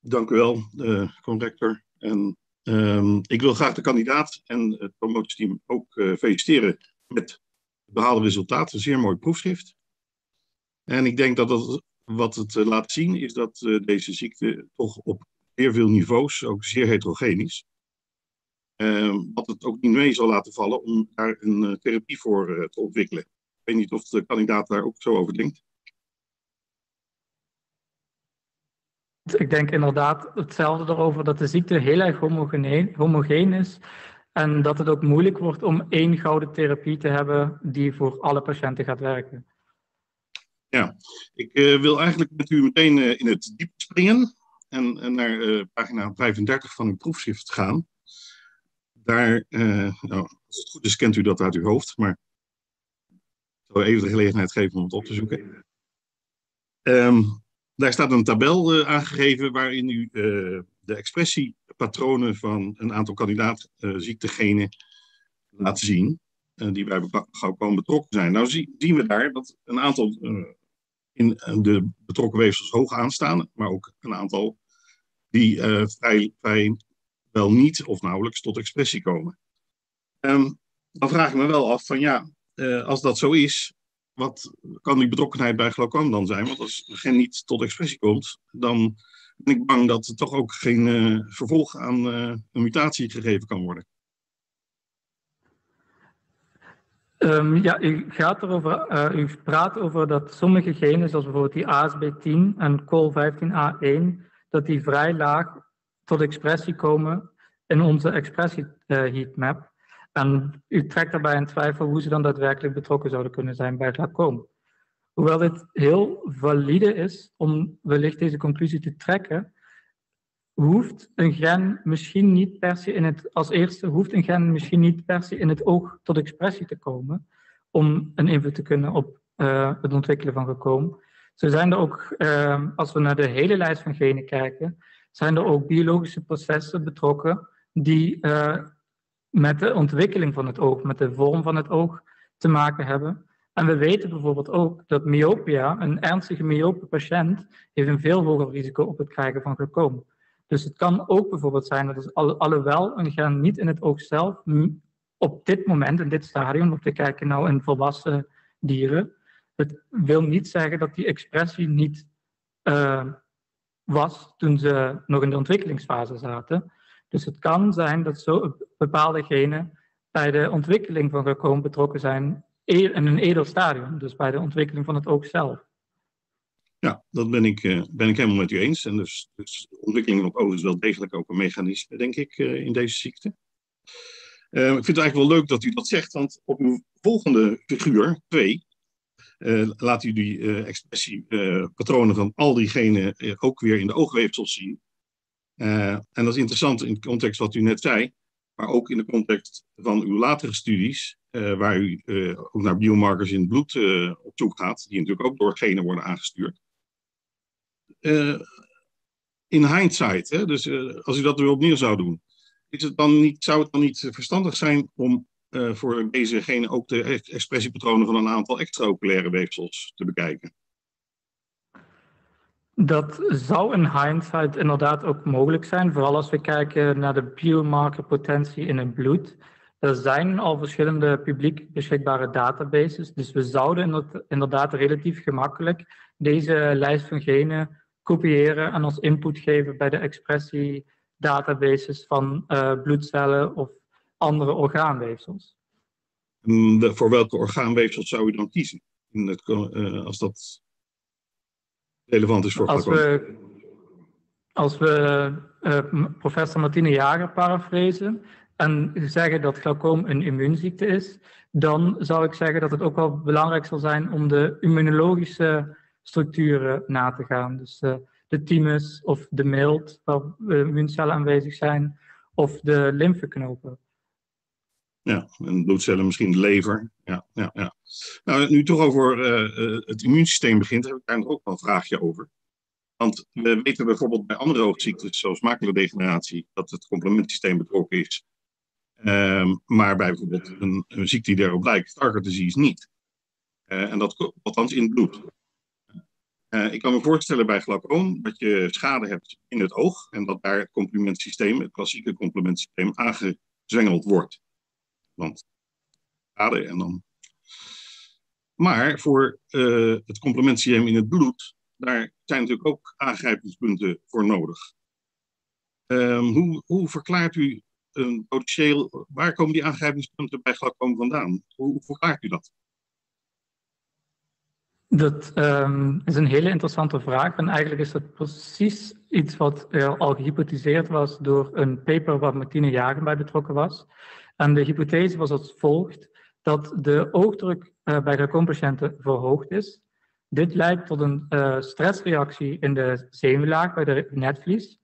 S5: Dank u wel, conrector. En um, ik wil graag de kandidaat en het promotieteam ook feliciteren met het behaalde resultaat. Een zeer mooi proefschrift. En ik denk dat dat, wat het laat zien is dat deze ziekte toch op zeer veel niveaus ook zeer heterogeen is. Uh, wat het ook niet mee zal laten vallen om daar een uh, therapie voor te ontwikkelen. Ik weet niet of de kandidaat daar ook zo over denkt.
S2: Ik denk inderdaad hetzelfde erover dat de ziekte heel erg homogeen, homogeen is. En dat het ook moeilijk wordt om één gouden therapie te hebben die voor alle patiënten gaat werken.
S5: Ja, ik wil eigenlijk met u meteen in het diep springen en, naar pagina 35 van uw proefschrift gaan daar, nou, als het goed is, kent u dat uit uw hoofd, maar ik zal even de gelegenheid geven om het op te zoeken. Um, daar staat een tabel aangegeven waarin u de expressiepatronen van een aantal kandidaatziektegenen laat zien, die bij glaucoom betrokken zijn. Nou zie, zien we daar dat een aantal in de betrokken weefsels hoog aanstaan, maar ook een aantal die vrij, vrij wel niet of nauwelijks tot expressie komen. Um, dan vraag ik me wel af van ja, uh, als dat zo is, wat kan die betrokkenheid bij glaucoom dan zijn? Want als geen niet tot expressie komt, dan ben ik bang dat er toch ook geen uh, vervolg aan uh, een mutatie gegeven kan worden.
S2: Um, ja, u, gaat erover, uh, u praat over dat sommige genen, zoals bijvoorbeeld die ASB10 en COL15A1, dat die vrij laag tot expressie komen in onze expressie uh, heatmap. En u trekt daarbij in twijfel hoe ze dan daadwerkelijk betrokken zouden kunnen zijn bij glaucoom. Hoewel dit heel valide is om wellicht deze conclusie te trekken, hoeft een gen misschien niet per se in het, als eerste, hoeft een gen misschien niet per se in het oog tot expressie te komen om een invloed te kunnen op uh, het ontwikkelen van glaucoom. Zo zijn er ook, uh, als we naar de hele lijst van genen kijken, zijn er ook biologische processen betrokken die uh, met de ontwikkeling van het oog, met de vorm van het oog te maken hebben. En we weten bijvoorbeeld ook dat myopia, een ernstige myope patiënt, heeft een veel hoger risico op het krijgen van glaucoom. Dus het kan ook bijvoorbeeld zijn dat het al, alhoewel een gen niet in het oog zelf op dit moment, in dit stadium, want we kijken nou in volwassen dieren, het wil niet zeggen dat die expressie niet uh, was toen ze nog in de ontwikkelingsfase zaten. Dus het kan zijn dat zo bepaalde genen bij de ontwikkeling van glaucoom betrokken zijn in een edel stadium, dus bij de ontwikkeling van het oog zelf.
S5: Ja, dat ben ik, uh, ben ik helemaal met u eens. En dus, dus de ontwikkeling het oog is wel degelijk ook een mechanisme, denk ik, uh, in deze ziekte. Uh, ik vind het eigenlijk wel leuk dat u dat zegt, want op uw volgende figuur, 2, uh, laat u die expressiepatronen van al die genen ook weer in de oogweefsels zien. En dat is interessant in de context wat u net zei, maar ook in de context van uw latere studies, waar u ook naar biomarkers in het bloed op zoek gaat, die natuurlijk ook door genen worden aangestuurd. In hindsight, hè, dus als u dat weer opnieuw zou doen, is het dan niet, zou het dan niet verstandig zijn om voor deze ook de expressiepatronen van een aantal extraoculaire weefsels te bekijken?
S2: Dat zou in hindsight inderdaad ook mogelijk zijn, vooral als we kijken naar de biomarkerpotentie in het bloed. Er zijn al verschillende publiek beschikbare databases, dus we zouden inderdaad relatief gemakkelijk deze lijst van genen kopiëren en als input geven bij de expressiedatabases van uh, bloedcellen of andere orgaanweefsels.
S5: De, voor welke orgaanweefsels zou u dan kiezen? In het, uh, als dat relevant is voor
S2: als we, als we uh, professor Martine Jager parafrasen en zeggen dat glaucoom een immuunziekte is, dan zou ik zeggen dat het ook wel belangrijk zal zijn om de immunologische structuren na te gaan. Dus uh, de thymus of de mild, waar immuuncellen aanwezig zijn, of de lymfeknopen.
S5: Ja, en bloedcellen, misschien de lever. Ja, ja, ja. Nou, nu toch over uh, het immuunsysteem begint, heb ik daar ook wel een vraagje over. Want we weten bijvoorbeeld bij andere hoofdziektes, zoals maculodegeneratie, dat het complementsysteem betrokken is. Um, maar bij bijvoorbeeld een, een, ziekte die daarop lijkt, Stargardt disease, niet. En dat althans in het bloed. Uh, ik kan me voorstellen bij glaucoom dat je schade hebt in het oog en dat daar het complementsysteem, het klassieke complementsysteem, aangezwengeld wordt. Want schade en dan. Maar voor uh, het complementsysteem in het bloed, daar zijn natuurlijk ook aangrijpingspunten voor nodig. Um, hoe, hoe verklaart u een potentieel, waar komen die aangrijpingspunten bij glaucoom vandaan? Hoe verklaart u dat?
S2: Dat um, is een hele interessante vraag. En eigenlijk is dat precies iets wat al gehypotheseerd was door een paper waar Martine Jagen bij betrokken was. En de hypothese was als volgt, dat de oogdruk uh, bij glaucoompatiënten verhoogd is. Dit leidt tot een uh, stressreactie in de zenuwlaag bij de netvlies.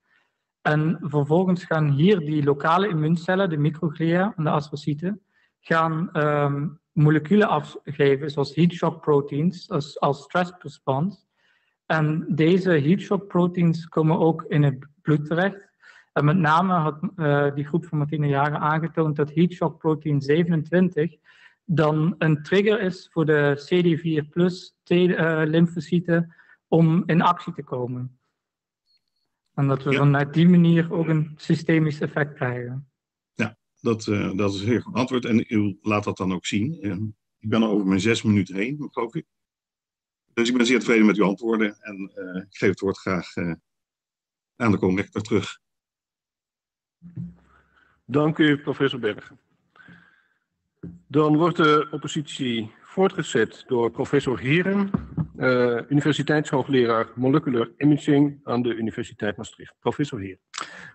S2: En vervolgens gaan hier die lokale immuuncellen, de microglia en de astrocyten, gaan um, moleculen afgeven, zoals heat shock proteins, als, als stress response. En deze heat shock proteins komen ook in het bloed terecht. En met name had uh, die groep van Martine Jaren aangetoond dat heat shock protein 27 dan een trigger is voor de CD4 plus T-lymfocyten om in actie te komen. En dat we ja. vanuit die manier ook een systemisch effect krijgen.
S5: Dat, uh, dat is een heel goed antwoord. En u laat dat dan ook zien. ik ben al over mijn zes minuten heen, geloof ik. Dus ik ben zeer tevreden met uw antwoorden. En uh, ik geef het woord graag aan de corrector terug.
S1: Dank u, professor Bergen. Dan wordt de oppositie voortgezet door professor Heren, uh, universiteitshoogleraar Molecular Imaging aan de Universiteit Maastricht. Professor Heren.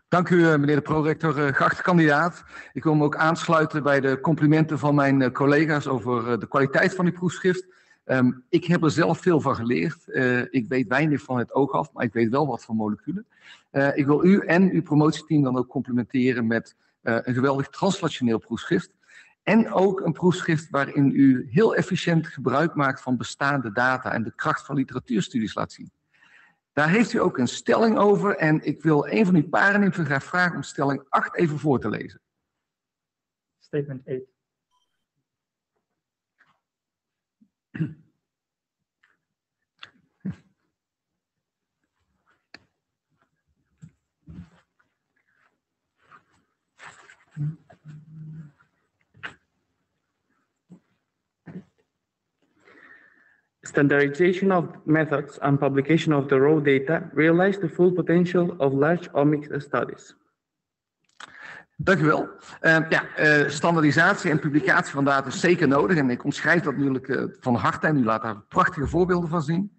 S6: Dank u, meneer de prorector. Uh, geachte kandidaat, ik wil me ook aansluiten bij de complimenten van mijn collega's over de kwaliteit van uw proefschrift. Um, ik heb er zelf veel van geleerd. Ik weet weinig van het oog af, maar ik weet wel wat van moleculen. Ik wil u en uw promotieteam dan ook complimenteren met een geweldig translationeel proefschrift. En ook een proefschrift waarin u heel efficiënt gebruik maakt van bestaande data en de kracht van literatuurstudies laat zien. Daar heeft u ook een stelling over en ik wil een van uw paren graag vragen om stelling 8 even voor te lezen.
S2: Statement 8.
S7: Standardization of methods and publication of the raw data realize the full potential of large omics studies.
S6: Dank u wel. Uh, ja, uh, standaardisatie en publicatie van data is zeker nodig. En ik omschrijf dat natuurlijk uh, van harte en u laat daar prachtige voorbeelden van zien.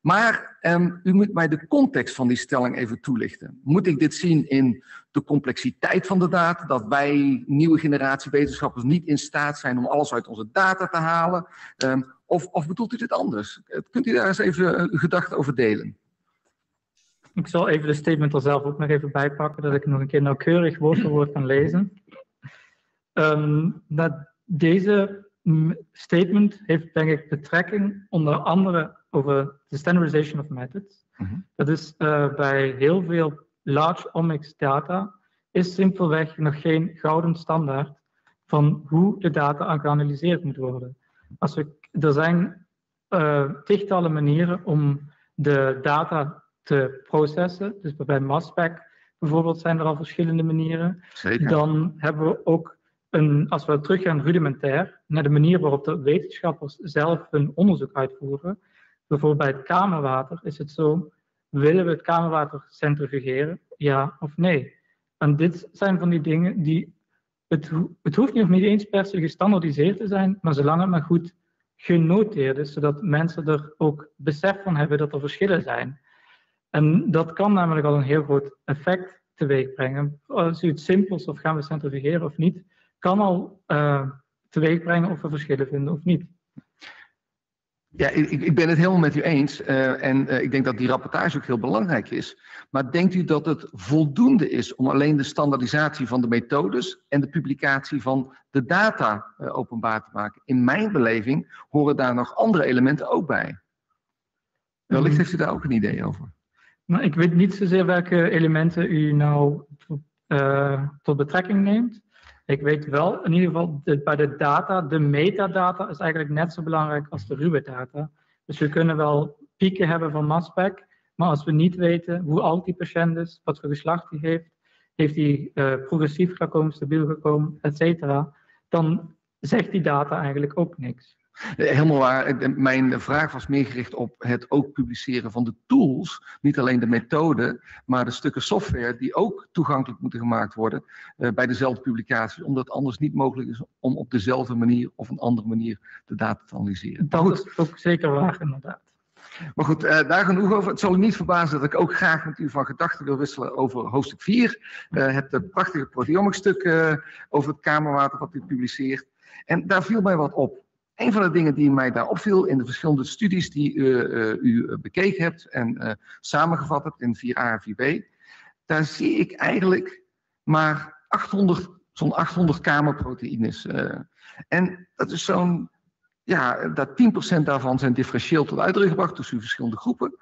S6: Maar um, u moet mij de context van die stelling even toelichten. Moet ik dit zien in de complexiteit van de data, dat wij, nieuwe generatie wetenschappers, niet in staat zijn om alles uit onze data te halen? Um, of, of bedoelt u dit anders? Kunt u daar eens even uw gedachten over delen?
S2: Ik zal even de statement er zelf ook nog even bij pakken, dat ik nog een keer nauwkeurig woord voor woord kan lezen. Ehm, dat deze statement heeft denk ik betrekking onder andere over de standardization of methods.
S6: Mhm.
S2: Dat is eh, bij heel veel large omics data is simpelweg nog geen gouden standaard van hoe de data geanalyseerd moet worden. Als we, er zijn uh, manieren om de data te processen. Dus bij MassSpec bijvoorbeeld zijn er al verschillende manieren.
S6: Zeker.
S2: Dan hebben we ook een, als we teruggaan rudimentair, naar de manier waarop de wetenschappers zelf hun onderzoek uitvoeren. Bijvoorbeeld bij het kamerwater is het zo, willen we het kamerwater centrifugeren, ja of nee? En dit zijn van die dingen die, het, het hoeft nog niet eens per se gestandardiseerd te zijn, maar zolang het maar goed genoteerd is, zodat mensen er ook besef van hebben dat er verschillen zijn. En dat kan namelijk al een heel groot effect teweeg brengen. Als u het simpels of gaan we centrifugeren of niet, kan al uh, teweeg brengen of we verschillen vinden of niet.
S6: Ja, ik, ik ben het helemaal met u eens. Uh, en uh, ik denk dat die rapportage ook heel belangrijk is. Maar denkt u dat het voldoende is om alleen de standaardisatie van de methodes en de publicatie van de data uh, openbaar te maken? In mijn beleving horen daar nog andere elementen ook bij. Wellicht heeft u daar ook een idee over.
S2: Nou, ik weet niet zozeer welke elementen u nou tot betrekking neemt. Ik weet wel, in ieder geval bij de data, de metadata is eigenlijk net zo belangrijk als de ruwe data. Dus we kunnen wel pieken hebben van masspec, maar als we niet weten hoe oud die patiënt is, wat voor geslacht hij heeft, heeft hij uh, progressief gekomen, stabiel gekomen, et cetera, dan zegt die data eigenlijk ook niks.
S6: Helemaal waar. Mijn vraag was meer gericht op het ook publiceren van de tools. Niet alleen de methode, maar de stukken software die ook toegankelijk moeten gemaakt worden uh, bij dezelfde publicaties. Omdat het anders niet mogelijk is om op dezelfde manier of een andere manier de data te analyseren.
S2: Dat goed. is ook zeker waar, inderdaad.
S6: Maar goed, uh, daar genoeg over. Het zal u niet verbazen dat ik ook graag met u van gedachten wil wisselen over hoofdstuk 4. Uh, het prachtige proteomics stuk over het kamerwater wat u publiceert. En daar viel mij wat op. Een van de dingen die mij daar opviel in de verschillende studies die uh, uh, u bekeken hebt en uh, samengevat hebt in 4a en 4b, daar zie ik eigenlijk maar 800, zo'n 800 kamerproteïnes. en dat is zo'n, ja, dat 10% daarvan zijn differentieel tot uitdrukking gebracht tussen verschillende groepen.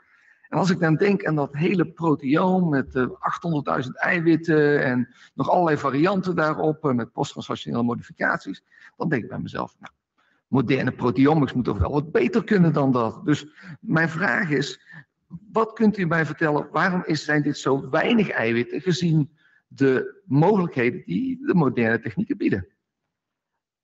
S6: En als ik dan denk aan dat hele proteoom met 800.000 eiwitten en nog allerlei varianten daarop, met posttranslationele modificaties, dan denk ik bij mezelf, nou, moderne proteomics moet toch wel wat beter kunnen dan dat. Dus mijn vraag is, wat kunt u mij vertellen, waarom zijn dit zo weinig eiwitten gezien de mogelijkheden die de moderne technieken bieden?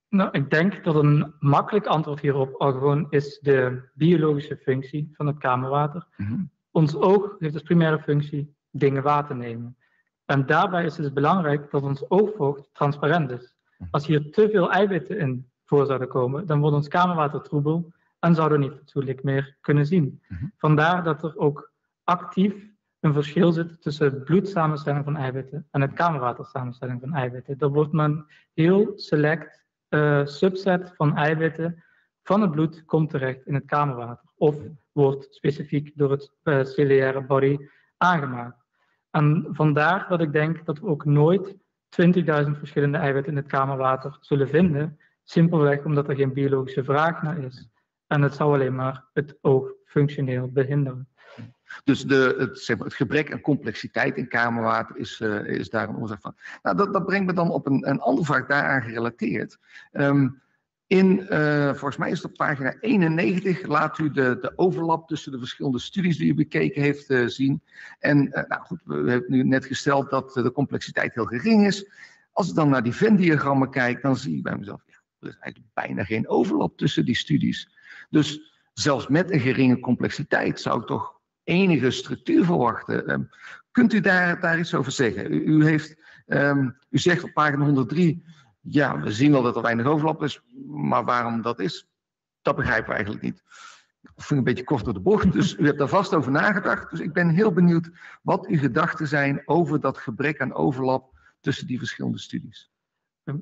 S2: Nou, ik denk dat een makkelijk antwoord hierop al gewoon is de biologische functie van het kamerwater.
S6: Mhm.
S2: Mm -hmm. Ons oog heeft als primaire functie dingen waar te nemen. En daarbij is het dus belangrijk dat ons oogvocht transparant is. Als hier te veel eiwitten in voor zouden komen, dan wordt ons kamerwater troebel en zouden we niet fatsoenlijk meer kunnen zien.
S6: Mhm.
S2: Vandaar dat er ook actief een verschil zit tussen het bloedsamenstelling van eiwitten en het kamerwatersamenstelling van eiwitten. Er wordt men heel select uh, subset van eiwitten van het bloed komt terecht in het kamerwater of wordt specifiek door het uh, ciliaire body aangemaakt. En vandaar dat ik denk dat we ook nooit 20.000 verschillende eiwitten in het kamerwater zullen vinden, Simpelweg omdat er geen biologische vraag naar is. En het zou alleen maar het oog functioneel behinderen.
S6: Dus de, het, zeg het gebrek aan complexiteit in kamerwater is, uh, is daar een oorzaak van. Nou, dat, dat brengt me dan op een, een andere vraag daaraan gerelateerd. Um, in, uh, volgens mij is het op pagina 91, laat u de, de overlap tussen de verschillende studies die u bekeken heeft uh, zien. En nou goed, we hebben nu net gesteld dat de complexiteit heel gering is. Als ik dan naar die Venn-diagrammen kijk, dan zie ik bij mezelf, er is eigenlijk bijna geen overlap tussen die studies. Dus zelfs met een geringe complexiteit zou ik toch enige structuur verwachten. Um, kunt u daar, daar iets over zeggen? U, heeft, um, u zegt op pagina 103, ja, we zien wel dat er weinig overlap is, maar waarom dat is, dat begrijpen we eigenlijk niet. Dat vind ik een beetje kort door de bocht, dus u hebt daar vast over nagedacht. Dus ik ben heel benieuwd wat uw gedachten zijn over dat gebrek aan overlap tussen die verschillende studies.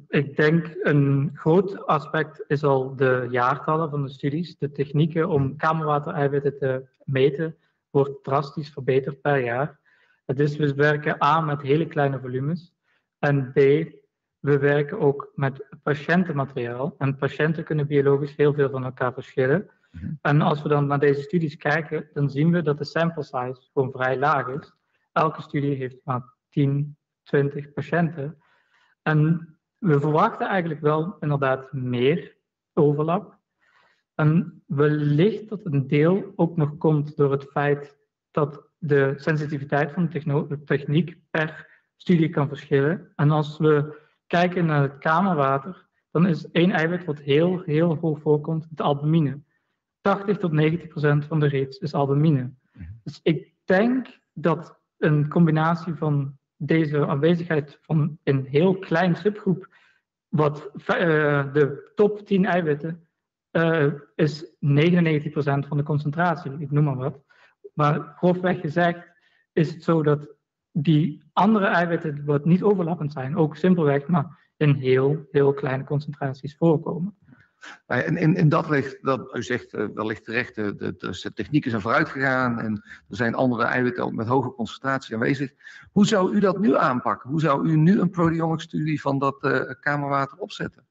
S2: Ik denk een groot aspect is al de jaartallen van de studies, de technieken om kamerwatereiwitten te meten wordt drastisch verbeterd per jaar. Het is, we werken A met hele kleine volumes en B, we werken ook met patiëntenmateriaal. En patiënten kunnen biologisch heel veel van elkaar verschillen.
S6: Mhm.
S2: En als we dan naar deze studies kijken, dan zien we dat de sample size gewoon vrij laag is. Elke studie heeft maar 10, 20 patiënten. En we verwachten eigenlijk wel inderdaad meer overlap. En wellicht dat een deel ook nog komt door het feit dat de sensitiviteit van de techniek per studie kan verschillen. En als we kijken naar het kamerwater, dan is één eiwit wat heel, heel hoog voorkomt, het albumine. 80 tot 90 procent van de reeks is albumine. Dus ik denk dat een combinatie van deze aanwezigheid van een heel klein subgroep, wat eh, de top 10 eiwitten, eh, is 99% van de concentratie, ik noem maar wat. Maar grofweg gezegd is het zo dat die andere eiwitten, wat niet overlappend zijn, ook simpelweg maar in heel, heel kleine concentraties voorkomen.
S6: Nou En in, in dat ligt, dat, u zegt uh, wellicht terecht, de, de, de technieken zijn vooruit gegaan en er zijn andere eiwitten met hoge concentratie aanwezig. Hoe zou u dat nu aanpakken? Hoe zou u nu een proteomics-studie van dat uh, kamerwater opzetten?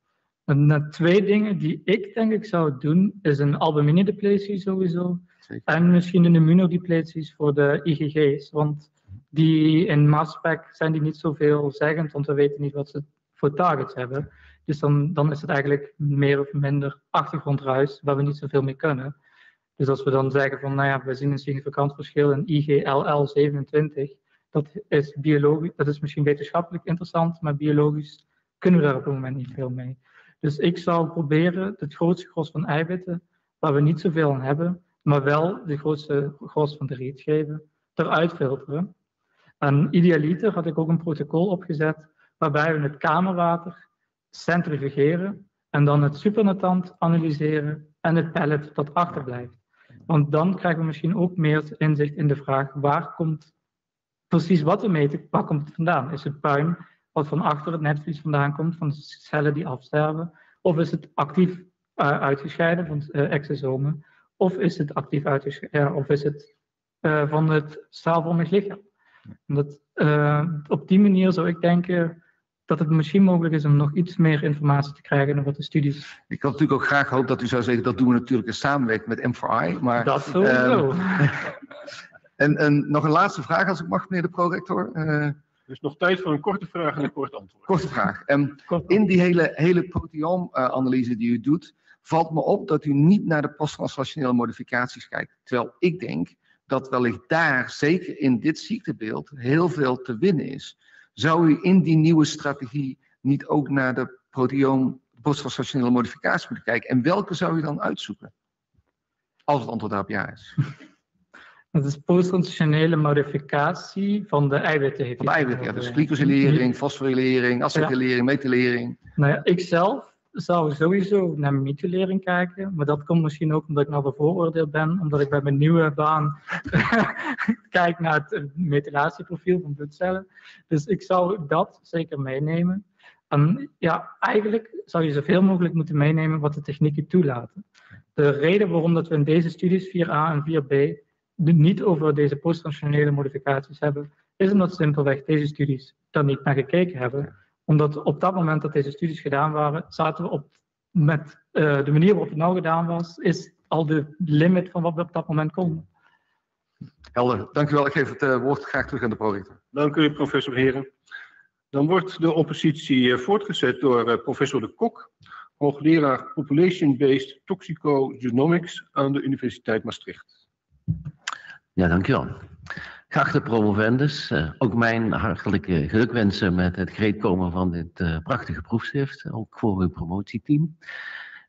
S2: En twee dingen die ik denk ik zou doen, is een albumine-depletie sowieso.
S6: Zeker.
S2: En misschien een immunodepleties voor de IgG's. Want die in mass-spec zijn die niet zoveel zeggend, want we weten niet wat ze voor targets hebben. Dus dan, is het eigenlijk meer of minder achtergrondruis, waar we niet zoveel mee kunnen. Dus als we dan zeggen van, nou ja, we zien een significant verschil in IGLL27, dat is biologisch, dat is misschien wetenschappelijk interessant, maar biologisch kunnen we daar op het moment niet veel mee. Dus ik zou proberen het grootste gros van eiwitten, waar we niet zoveel aan hebben, maar wel de grootste gros van de reeds geven, eruit filteren. En idealiter had ik ook een protocol opgezet waarbij we het kamerwater centrifugeren en dan het supernatant analyseren en het pellet dat achterblijft. Want dan krijgen we misschien ook meer inzicht in de vraag waar komt precies wat we meten, waar het vandaan? Is het puin wat van achter het netvlies vandaan komt, van cellen die afsterven? Of is het actief uh, uitgescheiden van uh, exosomen? Of is het actief uitgescheiden, of is het uh, van het straalvormig lichaam? Op die manier zou ik denken dat het misschien mogelijk is om nog iets meer informatie te krijgen wat de studies.
S6: Ik had natuurlijk ook graag gehoopt dat u zou zeggen dat doen we natuurlijk in samenwerking met M4I. Maar,
S2: dat sowieso.
S6: Um, [LAUGHS] en, en nog een laatste vraag als ik mag, meneer de prorector. Uh,
S1: er is nog tijd voor een korte vraag en een kort antwoord.
S6: Korte vraag. Um, in die hele, hele proteoomanalyse die u doet, valt me op dat u niet naar de posttranslationele modificaties kijkt. Terwijl ik denk dat wellicht daar, zeker in dit ziektebeeld, heel veel te winnen is. Zou u in die nieuwe strategie niet ook naar de proteoom posttranslationele modificatie moeten kijken? En welke zou u dan uitzoeken? Als het antwoord daarop ja is. [LAUGHS]
S2: Dat is posttranslationele modificatie van de eiwitten.
S6: Van de eiwitten, ja. Dus glycosylering, fosforylering, acetylering, ja. methylering.
S2: Nou ja, ik zelf zou sowieso naar methylering kijken. Maar dat komt misschien ook omdat ik nou bevooroordeeld ben. Omdat ik bij mijn nieuwe baan [LAUGHS] kijk naar het methylatieprofiel van bloedcellen. Dus ik zou dat zeker meenemen. En ja, eigenlijk zou je zoveel mogelijk moeten meenemen wat de technieken toelaten. De reden waarom dat we in deze studies 4a en 4b niet over deze posttranslationele modificaties hebben, is omdat simpelweg deze studies daar niet naar gekeken hebben omdat op dat moment dat deze studies gedaan waren, zaten we op met uh, de manier waarop het nou gedaan was, is al de limit van wat we op dat moment konden.
S6: Helder, dank u wel. Ik geef het uh, woord graag terug aan de projector.
S1: Dank u, professor Heren. Dan wordt de oppositie uh, voortgezet door professor De Kok, hoogleraar Population-Based Toxicogenomics aan de Universiteit Maastricht.
S8: Ja, dank u wel. Geachte promovendus, uh, ook mijn hartelijke gelukwensen met het gereedkomen van dit uh, prachtige proefschrift, ook voor uw promotieteam.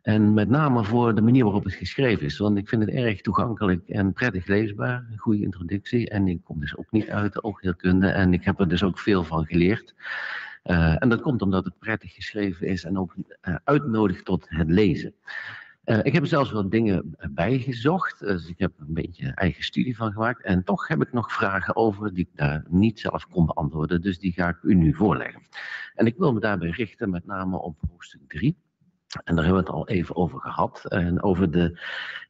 S8: En met name voor de manier waarop het geschreven is, want ik vind het erg toegankelijk en prettig leesbaar, een goede introductie. En ik kom dus ook niet uit de oogheelkunde en ik heb er dus ook veel van geleerd. Uh, en dat komt omdat het prettig geschreven is en ook uitnodigt tot het lezen. Uh, ik heb er zelfs wat dingen bijgezocht. Dus ik heb een beetje eigen studie van gemaakt. En toch heb ik nog vragen over die ik daar niet zelf kon beantwoorden. Dus die ga ik u nu voorleggen. En ik wil me daarbij richten met name op hoofdstuk 3. En daar hebben we het al even over gehad. En over de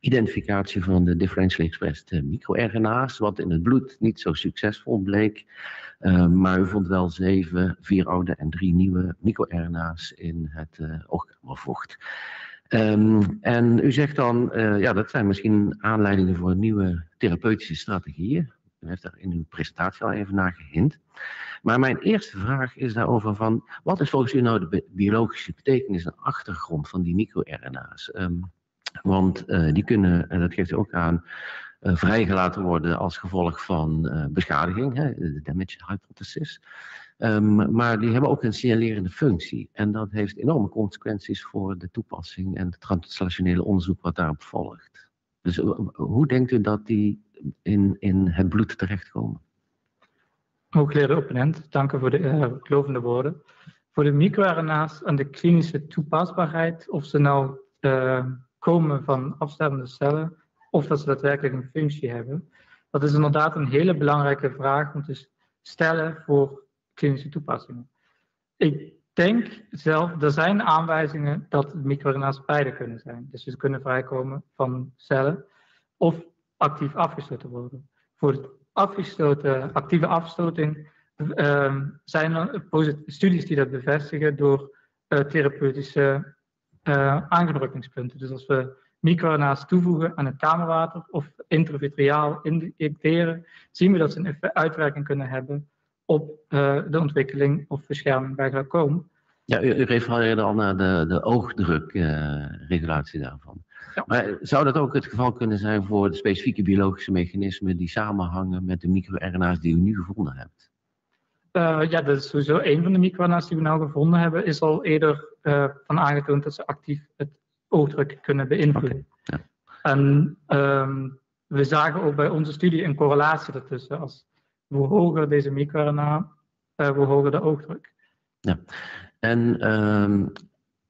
S8: identificatie van de differentially expressed microRNA's, wat in het bloed niet zo succesvol bleek. Uh, maar u vond wel zeven, vier oude en drie nieuwe microRNA's in het uh, oogkamervocht. Um, en u zegt dan, uh, ja, dat zijn misschien aanleidingen voor nieuwe therapeutische strategieën. U heeft daar in uw presentatie al even naar gehint. Maar mijn eerste vraag is daarover van, wat is volgens u nou de biologische betekenis en achtergrond van die microRNA's? Um, want uh, die kunnen, en dat geeft u ook aan, uh, vrijgelaten worden als gevolg van beschadiging, de damage hypothesis. Um, maar die hebben ook een signalerende functie. En dat heeft enorme consequenties voor de toepassing en het translationele onderzoek wat daarop volgt. Dus hoe denkt u dat die in, in het bloed terechtkomen?
S2: Hooggeleerde opponent, dank u voor de uh, lovende woorden. Voor de microRNA's en de klinische toepasbaarheid, of ze nou uh, komen van afstervende cellen, of dat ze daadwerkelijk een functie hebben, dat is inderdaad een hele belangrijke vraag om te stellen voor klinische toepassingen. Ik denk zelf, er zijn aanwijzingen dat microRNA's beide kunnen zijn. Dus ze kunnen vrijkomen van cellen of actief afgestoten worden. Voor afgestoten, actieve afstoting uh, zijn er studies die dat bevestigen door uh, therapeutische uh. Dus als we microRNA's toevoegen aan het kamerwater of intravitreaal injecteren, zien we dat ze een uitwerking kunnen hebben op uh, de ontwikkeling of bescherming bij glaucoom.
S8: Ja, u, u refereerde al naar de, de oogdrukregulatie uh, daarvan. Ja. Maar zou dat ook het geval kunnen zijn voor de specifieke biologische mechanismen die samenhangen met de microRNA's die u nu gevonden hebt?
S2: Uh, ja, dat is sowieso een van de microRNA's die we nou gevonden hebben, is al eerder van aangetoond dat ze actief het oogdruk kunnen beïnvloeden. Okay. Ja. En um, we zagen ook bij onze studie een correlatie ertussen. Als hoe hoger deze microRNA, uh, hoe hoger de oogdruk.
S8: Ja, en um,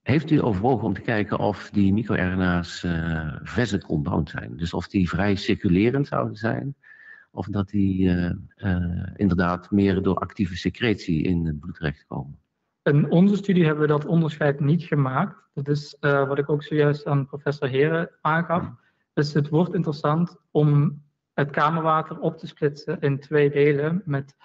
S8: heeft u overwogen om te kijken of die microRNA's uh, vesicle bound zijn? Dus of die vrij circulerend zouden zijn? Of dat die uh, uh, inderdaad meer door actieve secretie in het bloed terechtkomen?
S2: In onze studie hebben we dat onderscheid niet gemaakt. Dat is wat ik ook zojuist aan professor Heren aangaf. Dus het wordt interessant om het kamerwater op te splitsen in twee delen met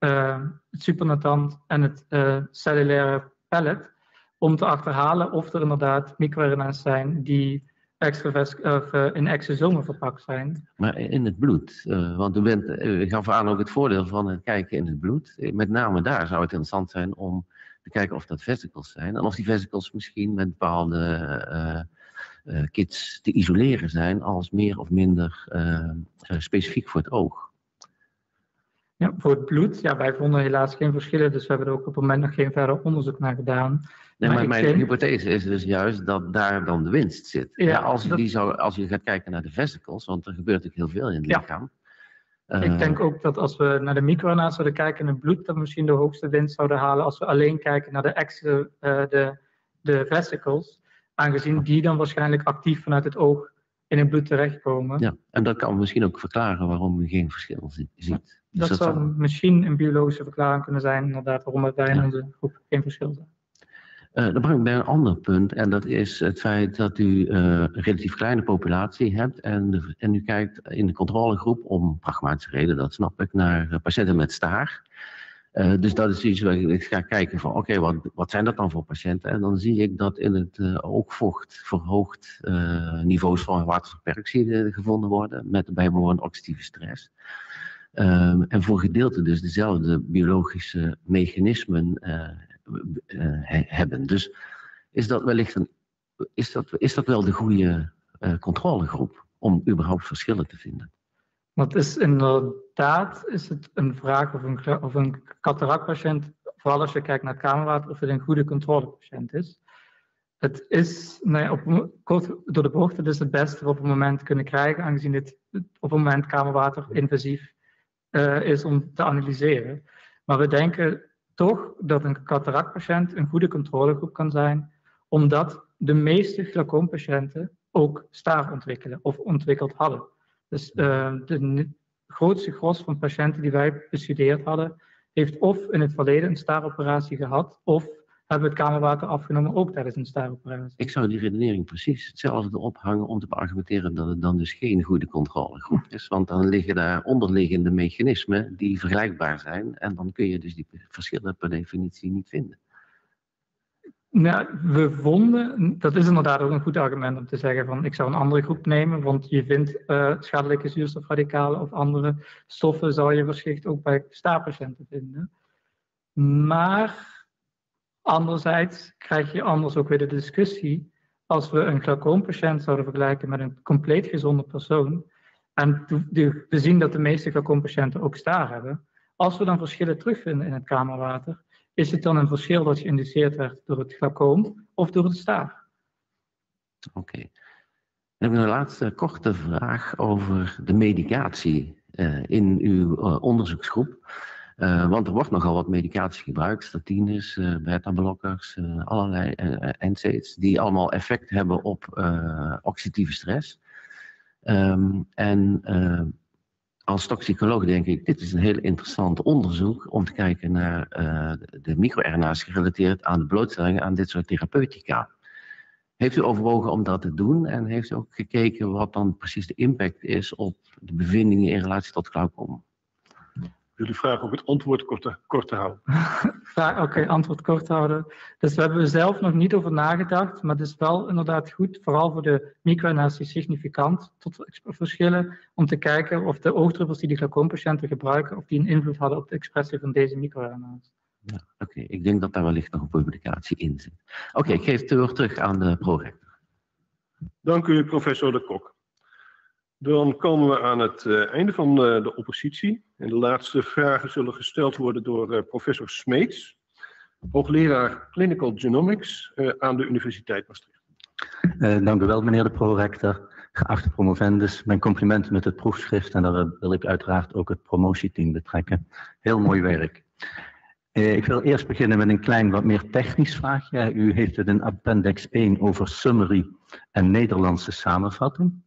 S2: uh, het supernatant en het uh, cellulaire pellet, om te achterhalen of er inderdaad microRNA's zijn die of, uh, in exosomen verpakt zijn.
S8: Maar in het bloed, want u, u gaf aan ook het voordeel van het kijken in het bloed. Met name daar zou het interessant zijn om te kijken of dat vesicles zijn en of die vesicles misschien met bepaalde uh, kits te isoleren zijn als meer of minder uh, specifiek voor het oog.
S2: Ja, voor het bloed, ja, wij vonden helaas geen verschillen, dus we hebben er ook op het moment nog geen verder onderzoek naar gedaan.
S8: Nee, maar, maar mijn vind... hypothese is dus juist dat daar dan de winst zit. Ja, ja als, dat... die zou, als je gaat kijken naar de vesicles, want er gebeurt natuurlijk heel veel in het ja. lichaam.
S2: Uh, ik denk ook dat als we naar de microRNA's zouden kijken in het bloed, dat we misschien de hoogste winst zouden halen als we alleen kijken naar de, extra, uh, de, de vesicles aangezien die dan waarschijnlijk actief vanuit het oog in het bloed terechtkomen.
S8: Ja, en dat kan misschien ook verklaren waarom u geen verschil ziet. Dus
S2: dat, dat, zou zal... misschien een biologische verklaring kunnen zijn, inderdaad, waarom wij in onze groep geen verschil zijn.
S8: Uh, dan breng ik bij een ander punt, en dat is het feit dat u uh, een relatief kleine populatie hebt en, de, en u kijkt in de controlegroep om pragmatische reden, dat snap ik, naar patiënten met staar. Uh, dus dat is iets waar ik ga kijken van, oké, wat, zijn dat dan voor patiënten? En dan zie ik dat in het uh, oogvocht verhoogd uh, niveaus van waterverperksie gevonden worden, met de bijbehorende oxidatieve stress. Um, en voor gedeelte dus dezelfde biologische mechanismen he hebben. Dus is dat wellicht een, is dat, is dat wel de goede controlegroep om überhaupt verschillen te vinden?
S2: Want is inderdaad is het een vraag of een, of een cataractpatiënt, vooral als je kijkt naar het kamerwater, of het een goede controlepatiënt is. Het is nou ja, op, kort door de bocht, het is het beste op het moment kunnen krijgen, aangezien dit op het moment kamerwater invasief uh, is om te analyseren. Maar we denken toch dat een cataractpatiënt een goede controlegroep kan zijn, omdat de meeste glaucoompatiënten ook staar ontwikkelen of ontwikkeld hadden. Dus uh, de grootste gros van patiënten die wij bestudeerd hadden, heeft of in het verleden een staaroperatie gehad, of hebben het kamerwater afgenomen ook tijdens een stijloperatie.
S8: Ik zou die redenering precies hetzelfde ophangen om te argumenteren dat het dan dus geen goede controlegroep is. Want dan liggen daar onderliggende mechanismen die vergelijkbaar zijn. En dan kun je dus die verschillen per definitie niet vinden.
S2: Nou, we vonden, dat is inderdaad ook een goed argument om te zeggen van ik zou een andere groep nemen, want je vindt uh, schadelijke zuurstofradicalen of andere stoffen zou je verschrikt ook bij staarpatiënten vinden. Maar anderzijds krijg je anders ook weer de discussie als we een glaucoompatiënt zouden vergelijken met een compleet gezonde persoon en we zien dat de meeste glaucoompatiënten ook staar hebben, als we dan verschillen terugvinden in het kamerwater, is het dan een verschil dat geïndiceerd werd door het glaucoom of door het staaf?
S8: Oké. Dan heb ik een laatste korte vraag over de medicatie uh, in uw uh, onderzoeksgroep. Uh, want er wordt nogal wat medicatie gebruikt, statines, beta-blokkers, allerlei NSAIDs, die allemaal effect hebben op oxidatieve stress. Um, en als toxicoloog denk ik, dit is een heel interessant onderzoek om te kijken naar uh, de microRNA's gerelateerd aan de blootstelling aan dit soort therapeutica. Heeft u overwogen om dat te doen en heeft u ook gekeken wat dan precies de impact is op de bevindingen in relatie tot glaucoom?
S1: Jullie vragen ook het antwoord kort te, kort te houden. [LAUGHS]
S2: Oké, okay, antwoord kort houden. Dus we hebben zelf nog niet over nagedacht, maar het is wel inderdaad goed, vooral voor de microRNA's significant tot verschillen, om te kijken of de oogdruppels die de glaucoompatiënten gebruiken, of die een invloed hadden op de expressie van deze microRNA's.
S8: Ja, Oké, ik denk dat daar wellicht nog een publicatie in zit. Oké, ik geef het weer terug aan de prorector.
S1: Dank u, professor De Kok. Dan komen we aan het uh, einde van uh, de oppositie. En de laatste vragen zullen gesteld worden door uh, professor Smeets, hoogleraar Clinical Genomics aan de Universiteit Maastricht.
S9: dank u wel, meneer de prorector. Geachte promovendus, mijn complimenten met het proefschrift en daar wil ik uiteraard ook het promotieteam betrekken. Heel mooi werk. ik wil eerst beginnen met een klein wat meer technisch vraagje. U heeft het in appendix 1 over summary en Nederlandse samenvatting.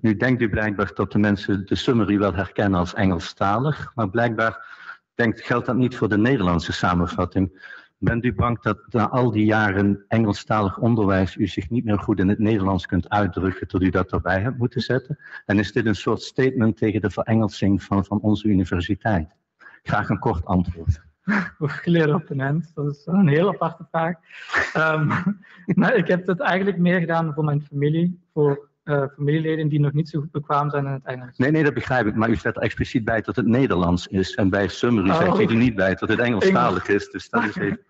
S9: Nu denkt u blijkbaar dat de mensen de summary wel herkennen als Engelstalig, maar blijkbaar denkt, geldt dat niet voor de Nederlandse samenvatting. Bent u bang dat na al die jaren Engelstalig onderwijs u zich niet meer goed in het Nederlands kunt uitdrukken, tot u dat erbij hebt moeten zetten? En is dit een soort statement tegen de verengelsing van, van onze universiteit? Graag een kort antwoord. [LAUGHS]
S2: Geleerde opponent, dat is een heel aparte vraag. Um, [LAUGHS] nou, ik heb het eigenlijk meer gedaan voor mijn familie, voor uh, familieleden die nog niet zo goed bekwaam zijn in het Engels.
S9: Nee, nee, dat begrijp ik. Maar u zet er expliciet bij dat het Nederlands is. En bij summary oh. zegt u er niet bij dat het Engelstalig is. Dus dat is [LAUGHS] even...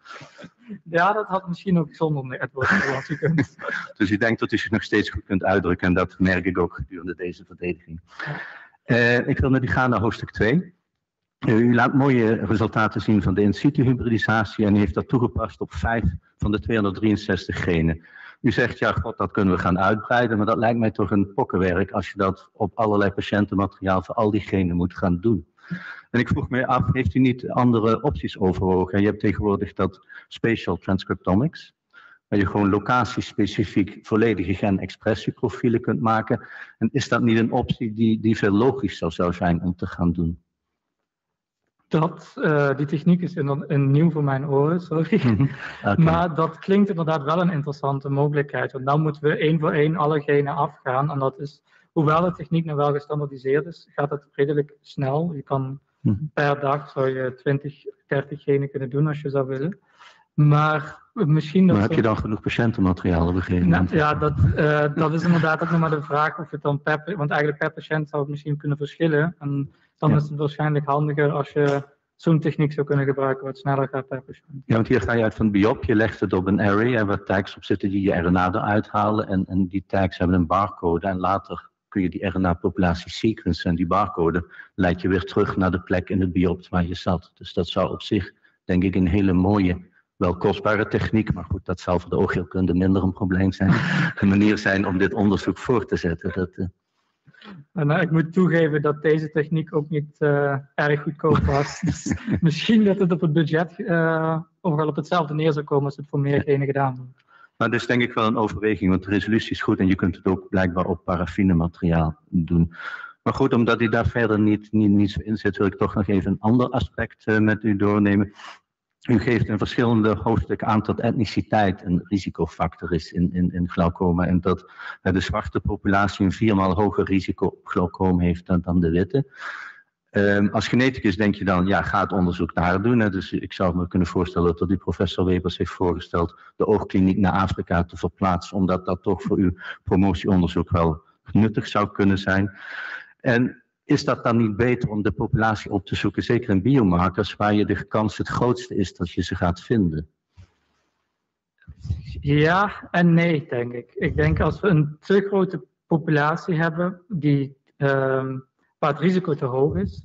S2: Ja, dat had misschien ook zonder het woord Nederlands gekund.
S9: dus u denkt dat u zich nog steeds goed kunt uitdrukken. En dat merk ik ook gedurende deze verdediging. Uh, ik wil nu gaan naar hoofdstuk 2. U laat mooie resultaten zien van de in situ hybridisatie en u heeft dat toegepast op 5 van de 263 genen. U zegt, ja, god, dat kunnen we gaan uitbreiden, maar dat lijkt mij toch een pokkenwerk als je dat op allerlei patiëntenmateriaal voor al diegenen moet gaan doen. En ik vroeg me af, heeft u niet andere opties overwogen? Je hebt tegenwoordig dat spatial transcriptomics, waar je gewoon locatiespecifiek volledige genexpressieprofielen kunt maken. En is dat niet een optie die, die veel logischer zou zijn om te gaan doen?
S2: Dat, uh, die techniek is in, in, nieuw voor mijn oren, sorry. Mhm. [LAUGHS] okay. Maar dat klinkt inderdaad wel een interessante mogelijkheid. Want dan moeten we één voor één alle genen afgaan. En dat is, hoewel de techniek nu wel gestandardiseerd is, gaat het redelijk snel. Je kan mhm. per dag zou je 20, 30 genen kunnen doen als je zou willen. Maar misschien...
S9: Maar heb je dan genoeg patiëntenmateriaal op een
S2: nou, Ja, dat, uh, dat is inderdaad ook nog maar de vraag of het dan per... Want eigenlijk per patiënt zou het misschien kunnen verschillen. En dan is het waarschijnlijk handiger als je zo'n techniek zou kunnen gebruiken wat sneller gaat per patiënt.
S9: Ja, want hier ga je uit van biop, je legt het op een array en waar tags op zitten die je RNA eruit halen en, en die tags hebben een barcode en later kun je die RNA-populatie sequencen en die barcode leidt je weer terug naar de plek in het biopt waar je zat. Dus dat zou op zich, denk ik, een hele mooie, wel kostbare techniek, maar goed, dat zal voor de oogheelkunde minder een probleem zijn, [LAUGHS] een manier zijn om dit onderzoek voor te zetten. Dat, uh,
S2: en, uh, ik moet toegeven dat deze techniek ook niet uh, erg goedkoop was. [LAUGHS] dus misschien dat het op het budget uh, overal op hetzelfde neer zou komen als het voor meer genen gedaan wordt.
S9: Maar dat is denk ik wel een overweging, want de resolutie is goed en je kunt het ook blijkbaar op paraffinemateriaal doen. Maar goed, omdat u daar verder niet, niet, niet zo in zit, wil ik toch nog even een ander aspect met u doornemen. U geeft een verschillende hoofdstukken aan dat etniciteit een risicofactor is in, in, in glaucoma. En dat uh, de zwarte populatie een viermaal hoger risico op glaucoom heeft dan, dan de witte. Um, als geneticus denk je dan, ja, ga het onderzoek daar doen. Hè. Dus ik zou me kunnen voorstellen dat die professor Webers heeft voorgesteld de oogkliniek naar Afrika te verplaatsen, omdat dat toch voor uw promotieonderzoek wel nuttig zou kunnen zijn. En is dat dan niet beter om de populatie op te zoeken, zeker in biomarkers, waar je de kans het grootste is dat je ze gaat vinden?
S2: Ja en nee, denk ik. Ik denk als we een te grote populatie hebben die, um, waar het risico te hoog is,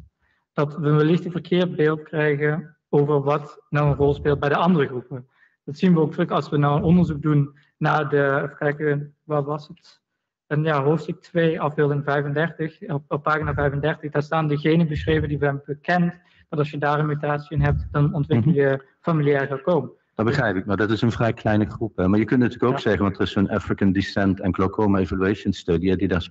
S2: dat we wellicht een verkeerd beeld krijgen over wat nou een rol speelt bij de andere groepen. Dat zien we ook terug als we nou een onderzoek doen naar de, even kijken, waar was het? En ja, hoofdstuk 2, afbeelding 35, op, op, pagina 35, daar staan de genen beschreven die we hebben bekend. Dat als je daar een mutatie in hebt, dan ontwikkel je familiair glaucoom.
S9: Dat begrijp ik, maar dat is een vrij kleine groep. Hè. Maar je kunt natuurlijk ook ja. zeggen, want er is een African Descent en Glaucoma Evaluation Study, die, daar,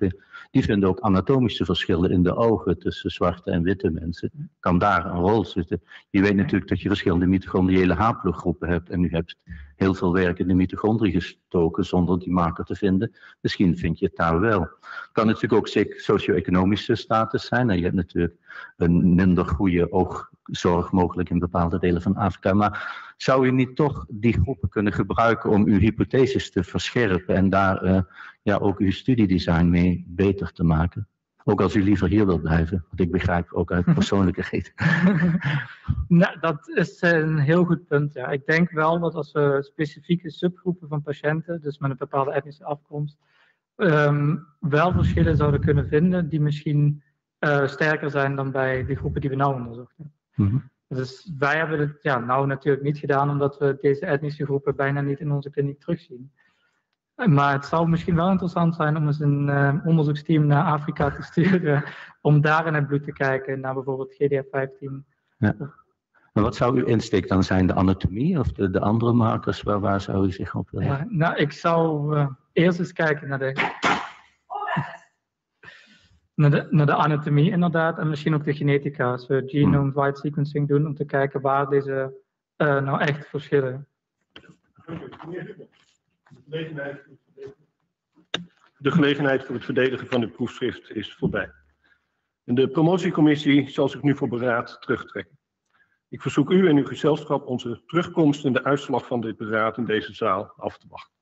S9: die vinden ook anatomische verschillen in de ogen tussen zwarte en witte mensen. Kan daar een rol zitten. Je weet natuurlijk dat je verschillende mitochondriële haplogroepen hebt en u hebt heel veel werk in de mitochondrie gestoken zonder die marker te vinden. Misschien vind je het daar wel. Het kan natuurlijk ook socio-economische status zijn. En je hebt natuurlijk een minder goede oogzorg mogelijk in bepaalde delen van Afrika. Maar zou je niet toch die groepen kunnen gebruiken om uw hypotheses te verscherpen en daar uh, ja, ook uw studiedesign mee beter te maken? Ook als u liever hier wilt blijven, wat ik begrijp ook uit [LAUGHS] persoonlijke reden. [LAUGHS]
S2: nou, dat is een heel goed punt. Ja. Ik denk wel dat als we specifieke subgroepen van patiënten, dus met een bepaalde etnische afkomst, um, wel verschillen zouden kunnen vinden die misschien uh, sterker zijn dan bij de groepen die we nou onderzochten. Mm -hmm. Dus wij hebben het ja, nou natuurlijk niet gedaan, omdat we deze etnische groepen bijna niet in onze kliniek terugzien. Maar het zou misschien wel interessant zijn om eens een uh, onderzoeksteam naar Afrika te [LAUGHS] sturen, om daar in het bloed te kijken, naar bijvoorbeeld GDF15.
S9: Ja. Maar wat zou uw insteek dan zijn? De anatomie of de, de andere markers? Waar, waar zou u zich op willen?
S2: Ja, nou, ik zou uh, eerst eens kijken naar de, naar, de, naar de anatomie inderdaad, en misschien ook de genetica. Als we genome-wide sequencing doen, om te kijken waar deze uh, nou echt verschillen.
S1: De gelegenheid voor het verdedigen van het proefschrift is voorbij. En de promotiecommissie zal zich nu voor beraad terugtrekken. Ik verzoek u en uw gezelschap onze terugkomst en de uitslag van dit beraad in deze zaal af te wachten.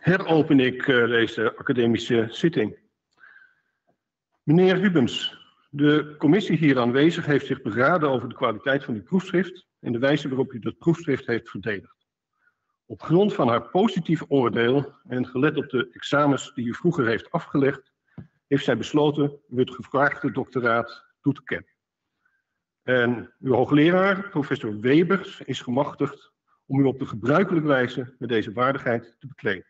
S1: Heropen ik uh, deze academische zitting. Meneer Rubens, de commissie hier aanwezig heeft zich beraden over de kwaliteit van uw proefschrift en de wijze waarop u dat proefschrift heeft verdedigd. Op grond van haar positief oordeel en gelet op de examens die u vroeger heeft afgelegd, heeft zij besloten u het gevraagde doctoraat toe te kennen. En uw hoogleraar, professor Webers, is gemachtigd om u op de gebruikelijke wijze met deze waardigheid te bekleden.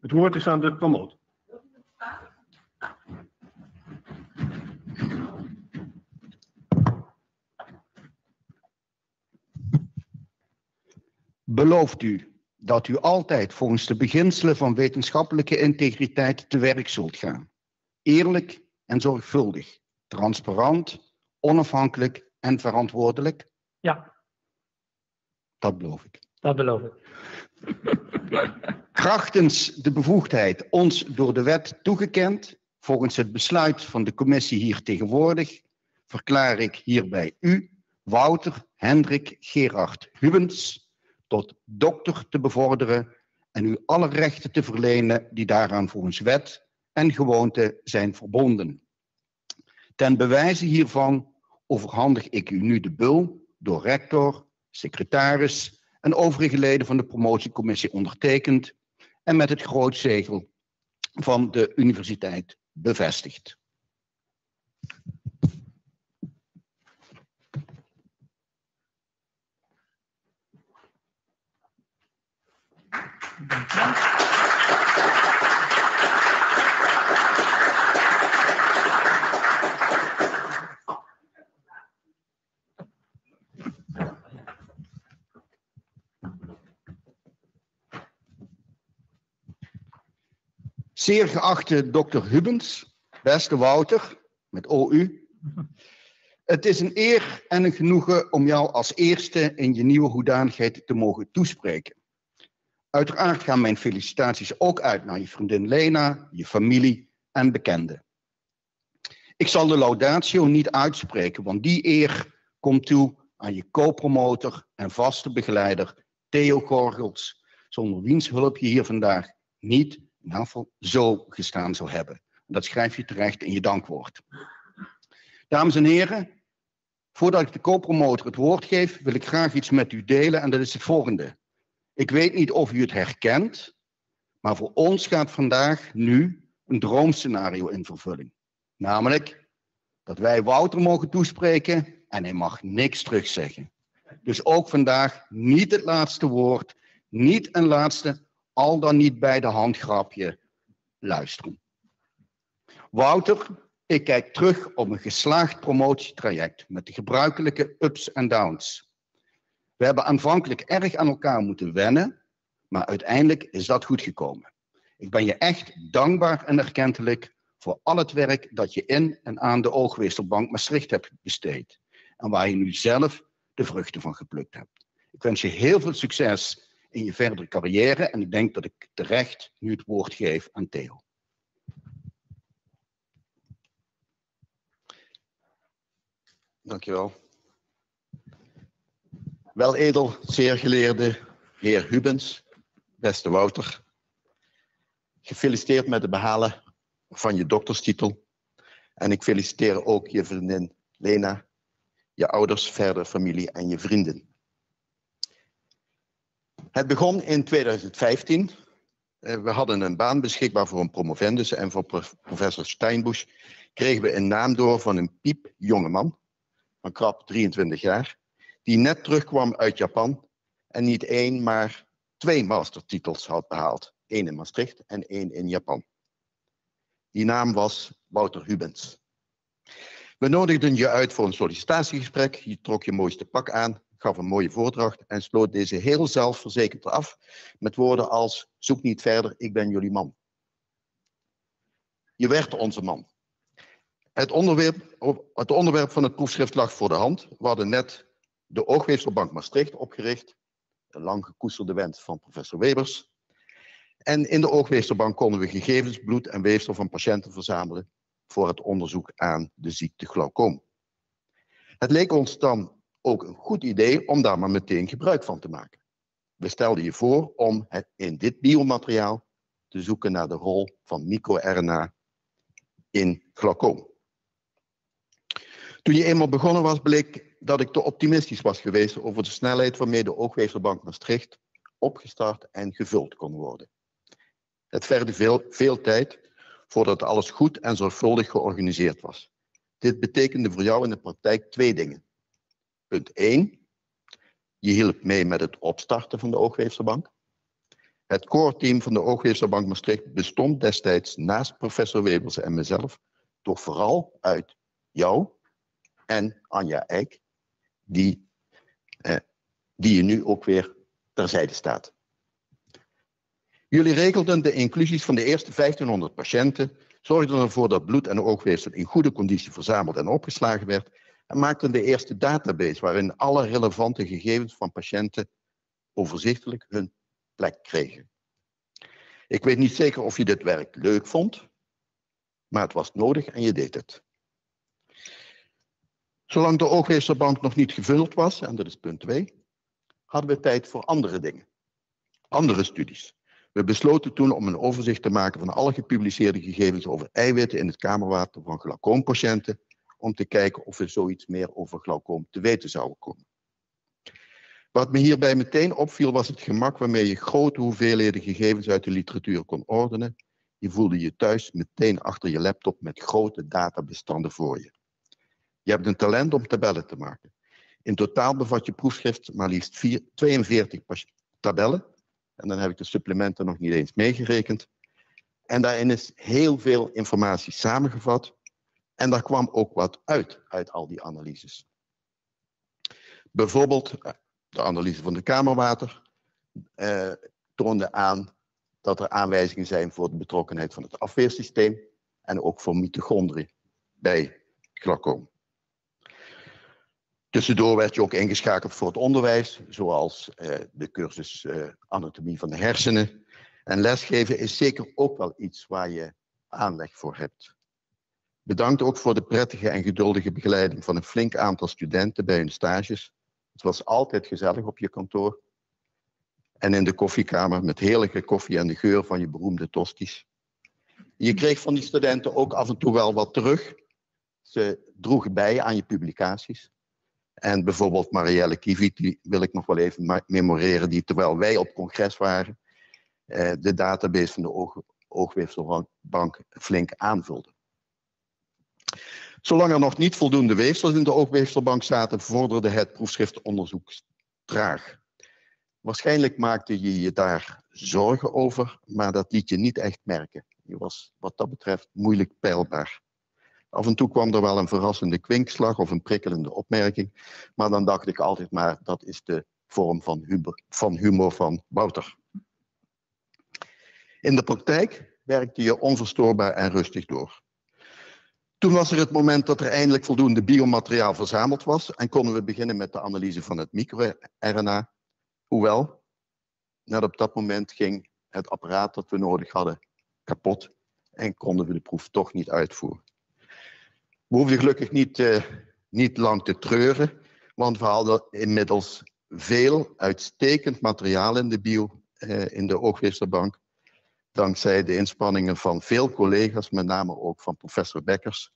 S1: Het woord is aan de promotor.
S10: Belooft u dat u altijd volgens de beginselen van wetenschappelijke integriteit te werk zult gaan? Eerlijk en zorgvuldig, transparant, onafhankelijk en verantwoordelijk?
S2: Ja.
S10: Dat beloof ik.
S2: Dat beloof ik.
S10: Krachtens de bevoegdheid ons door de wet toegekend, volgens het besluit van de commissie hier tegenwoordig, verklaar ik hierbij u, Wouter Hendrik Gerard Hubens, tot dokter te bevorderen en u alle rechten te verlenen die daaraan volgens wet en gewoonte zijn verbonden. Ten bewijze hiervan overhandig ik u nu de bul door rector, secretaris en overige leden van de promotiecommissie ondertekend en met het grootzegel van de universiteit bevestigd. Zeer geachte dokter Hubens, beste Wouter, met OU. Het is een eer en een genoegen om jou als eerste in je nieuwe hoedanigheid te mogen toespreken. Uiteraard gaan mijn felicitaties ook uit naar je vriendin Lena, je familie en bekenden. Ik zal de laudatio niet uitspreken, want die eer komt toe aan je co-promotor en vaste begeleider Theo Gorgels, zonder wiens hulp je hier vandaag niet zo gestaan zou hebben. Dat schrijf je terecht in je dankwoord. Dames en heren, voordat ik de co-promotor het woord geef, wil ik graag iets met u delen en dat is het volgende. Ik weet niet of u het herkent, maar voor ons gaat vandaag nu een droomscenario in vervulling. Namelijk dat wij Wouter mogen toespreken en hij mag niks terugzeggen. Dus ook vandaag niet het laatste woord, niet een laatste, al dan niet bij de handgrapje luisteren. Wouter, ik kijk terug op een geslaagd promotietraject met de gebruikelijke ups en downs. We hebben aanvankelijk erg aan elkaar moeten wennen, maar uiteindelijk is dat goed gekomen. Ik ben je echt dankbaar en erkentelijk voor al het werk dat je in en aan de Oogweestelbank Maastricht hebt besteed. En waar je nu zelf de vruchten van geplukt hebt. Ik wens je heel veel succes in je verdere carrière en ik denk dat ik terecht nu het woord geef aan Theo. Dankjewel. Wel edel, zeer geleerde heer Hubens, beste Wouter. Gefeliciteerd met de behalen van je dokterstitel. En ik feliciteer ook je vriendin Lena, je ouders, verder familie en je vrienden. Het begon in 2015. Eh, we hadden een baan beschikbaar voor een promovendus en voor professor Steinbusch kregen we een naam door van een piep jongeman van krap 23 jaar die net terugkwam uit Japan en niet één, maar twee mastertitels had behaald. Eén in Maastricht en één in Japan. Die naam was Wouter Hubens. We nodigden je uit voor een sollicitatiegesprek. Je trok je mooiste pak aan, gaf een mooie voordracht en sloot deze heel zelfverzekerd af met woorden als: Zoek niet verder, ik ben jullie man. Je werd onze man. Het onderwerp, het onderwerp van het proefschrift lag voor de hand. We hadden net de Oogweefselbank Maastricht opgericht. Een lang gekoesterde wens van professor Webers.
S11: En in de oogweefselbank konden we gegevens, bloed en weefsel van patiënten verzamelen voor het onderzoek aan de ziekte glaucoom. Het leek ons dan ook een goed idee om daar maar meteen gebruik van te maken. We stelden je voor om het in dit biomateriaal te zoeken naar de rol van microRNA in glaucoom. Toen je eenmaal begonnen was, bleek dat ik te optimistisch was geweest over de snelheid waarmee de oogweefselbank Maastricht opgestart en gevuld kon worden. Het verde veel, veel tijd voordat alles goed en zorgvuldig georganiseerd was. Dit betekende voor jou in de praktijk twee dingen. Punt 1. Je hielp mee met het opstarten van de oogweefselbank. Het core team van de Oogweefselbank Maastricht bestond destijds naast professor Webels en mezelf toch vooral uit jou en Anja Eijk, die, eh, die je nu ook weer terzijde staat. Jullie regelden de inclusies van de eerste 1500 patiënten, zorgden ervoor dat bloed en oogweefsel in goede conditie verzameld en opgeslagen werd en maakten de eerste database waarin alle relevante gegevens van patiënten overzichtelijk hun plek kregen. Ik weet niet zeker of je dit werk leuk vond, maar het was nodig en je deed het. Zolang de oogweefselbank nog niet gevuld was, en dat is punt 2, hadden we tijd voor andere dingen. Andere studies. We besloten toen om een overzicht te maken van alle gepubliceerde gegevens over eiwitten in het kamerwater van glaucoompatiënten, om te kijken of we zoiets meer over glaucoom te weten zouden komen. Wat me hierbij meteen opviel was het gemak waarmee je grote hoeveelheden gegevens uit de literatuur kon ordenen. Je voelde je thuis meteen achter je laptop met grote databestanden voor je. Je hebt een talent om tabellen te maken. In totaal bevat je proefschrift maar liefst 4, 42 tabellen. En dan heb ik de supplementen nog niet eens meegerekend. En daarin is heel veel informatie samengevat. En daar kwam ook wat uit, uit al die analyses. Bijvoorbeeld de analyse van de kamerwater eh, toonde aan dat er aanwijzingen zijn voor de betrokkenheid van het afweersysteem en ook voor mitochondriën bij glaucoom. Tussendoor werd je ook ingeschakeld voor het onderwijs, zoals eh, de cursus eh, anatomie van de hersenen. En lesgeven is zeker ook wel iets waar je aanleg voor hebt. Bedankt ook voor de prettige en geduldige begeleiding van een flink aantal studenten bij hun stages het was altijd gezellig op je kantoor. En in de koffiekamer met heerlijke koffie en de geur van je beroemde tosties. Je kreeg van die studenten ook af en toe wel wat terug. Ze droegen bij aan je publicaties. En bijvoorbeeld Marielle Kiviet, die wil ik nog wel even memoreren, die terwijl wij op congres waren, eh, de database van de oog, oogweefselbank flink aanvulde. Zolang er nog niet voldoende weefsels in de oogweefselbank zaten, vorderde het proefschriftonderzoek traag. Waarschijnlijk maakte je je daar zorgen over, maar dat liet je niet echt merken. Je was wat dat betreft moeilijk peilbaar. Af en toe kwam er wel een verrassende kwinkslag of een prikkelende opmerking, maar dan dacht ik altijd maar dat is de vorm van humor van, humor van Wouter. In de praktijk werkte je onverstoorbaar en rustig door. Toen was er het moment dat er eindelijk voldoende biomateriaal verzameld was en konden we beginnen met de analyse van het microRNA. Hoewel, net op dat moment ging het apparaat dat we nodig hadden kapot en konden we de proef toch niet uitvoeren. We hoefden gelukkig niet, uh, niet lang te treuren, want we hadden inmiddels veel uitstekend materiaal in de bio, uh, in de dankzij de inspanningen van veel collega's, met name ook van professor Bekkers.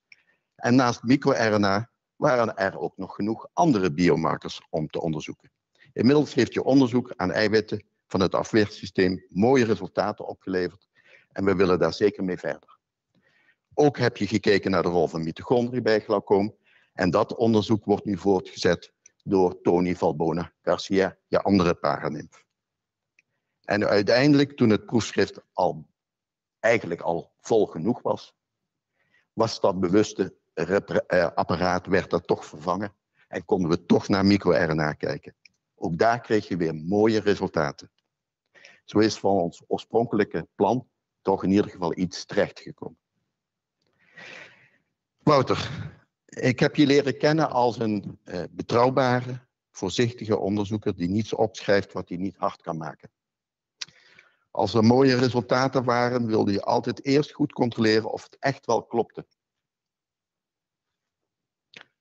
S11: En naast microRNA waren er ook nog genoeg andere biomarkers om te onderzoeken. Inmiddels heeft je onderzoek aan eiwitten van het afweersysteem mooie resultaten opgeleverd en we willen daar zeker mee verder. Ook heb je gekeken naar de rol van mitochondriën bij glaucoom en dat onderzoek wordt nu voortgezet door Tony Valbona Garcia, je andere paranimf. En uiteindelijk, toen het proefschrift al, eigenlijk al vol genoeg was, was dat bewuste eh, apparaat, werd dat toch vervangen en konden we toch naar microRNA kijken. Ook daar kreeg je weer mooie resultaten. Zo is van ons oorspronkelijke plan toch in ieder geval iets terechtgekomen. Wouter, ik heb je leren kennen als een uh, betrouwbare, voorzichtige onderzoeker die niets opschrijft wat hij niet hard kan maken. Als er mooie resultaten waren, wilde je altijd eerst goed controleren of het echt wel klopte.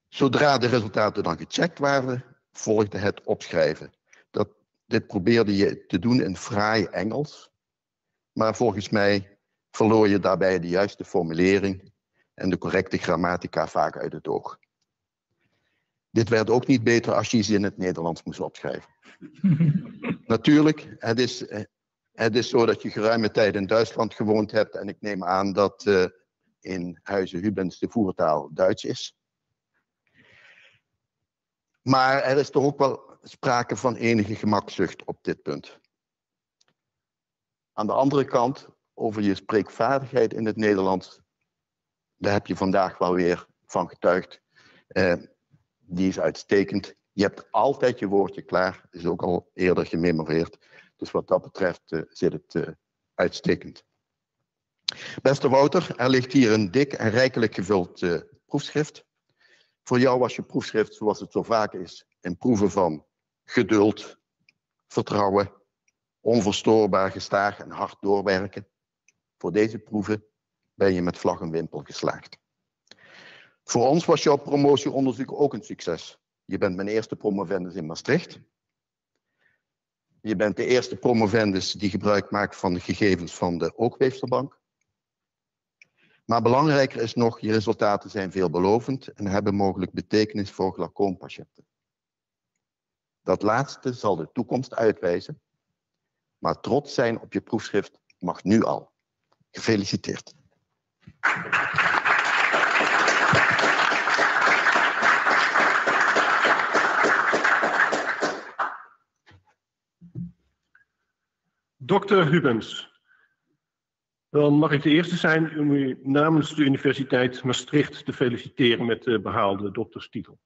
S11: Zodra de resultaten dan gecheckt waren, volgde het opschrijven. Dat, dit probeerde je te doen in fraai Engels, maar volgens mij verloor je daarbij de juiste formulering en de correcte grammatica vaak uit het oog. Dit werd ook niet beter als je ze in het Nederlands moest opschrijven. [LAUGHS] Natuurlijk, het is, het is zo dat je geruime tijd in Duitsland gewoond hebt en ik neem aan dat uh, in Huizen Hubens de voertaal Duits is. Maar er is toch ook wel sprake van enige gemakzucht op dit punt. Aan de andere kant, over je spreekvaardigheid in het Nederlands, daar heb je vandaag wel weer van getuigd. Uh, die is uitstekend. Je hebt altijd je woordje klaar, is ook al eerder gememoreerd. Dus wat dat betreft uh, zit het uh, uitstekend. Beste Wouter, er ligt hier een dik en rijkelijk gevuld uh, proefschrift. Voor jou was je proefschrift, zoals het zo vaak is, in proeven van geduld, vertrouwen, onverstoorbaar gestaag en hard doorwerken. Voor deze proeven ben je met vlag en wimpel geslaagd. Voor ons was jouw promotieonderzoek ook een succes. Je bent mijn eerste promovendus in Maastricht. Je bent de eerste promovendus die gebruik maakt van de gegevens van de Ookweefselbank. Maar belangrijker is nog, je resultaten zijn veelbelovend en hebben mogelijk betekenis voor glaucoompatiënten. Dat laatste zal de toekomst uitwijzen, maar trots zijn op je proefschrift mag nu al. Gefeliciteerd.
S1: Dokter Hubens, dan mag ik de eerste zijn om u namens de Universiteit Maastricht te feliciteren met de behaalde dokterstitel.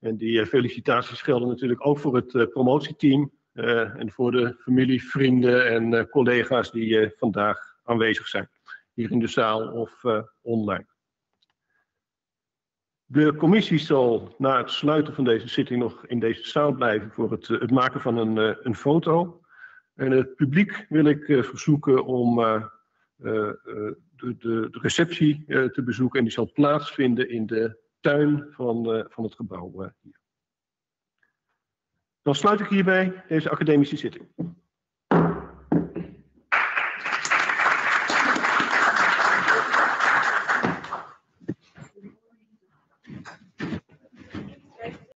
S1: En die eh, felicitaties gelden natuurlijk ook voor het eh, promotieteam uh, en voor de familie, vrienden en collega's die vandaag aanwezig zijn, hier in de zaal of online. De commissie zal na het sluiten van deze zitting nog in deze zaal blijven voor het, het maken van een, een foto. En het publiek wil ik verzoeken om de, de, de, receptie te bezoeken en die zal plaatsvinden in de tuin van, van het gebouw hier. Dan sluit ik hierbij deze academische zitting.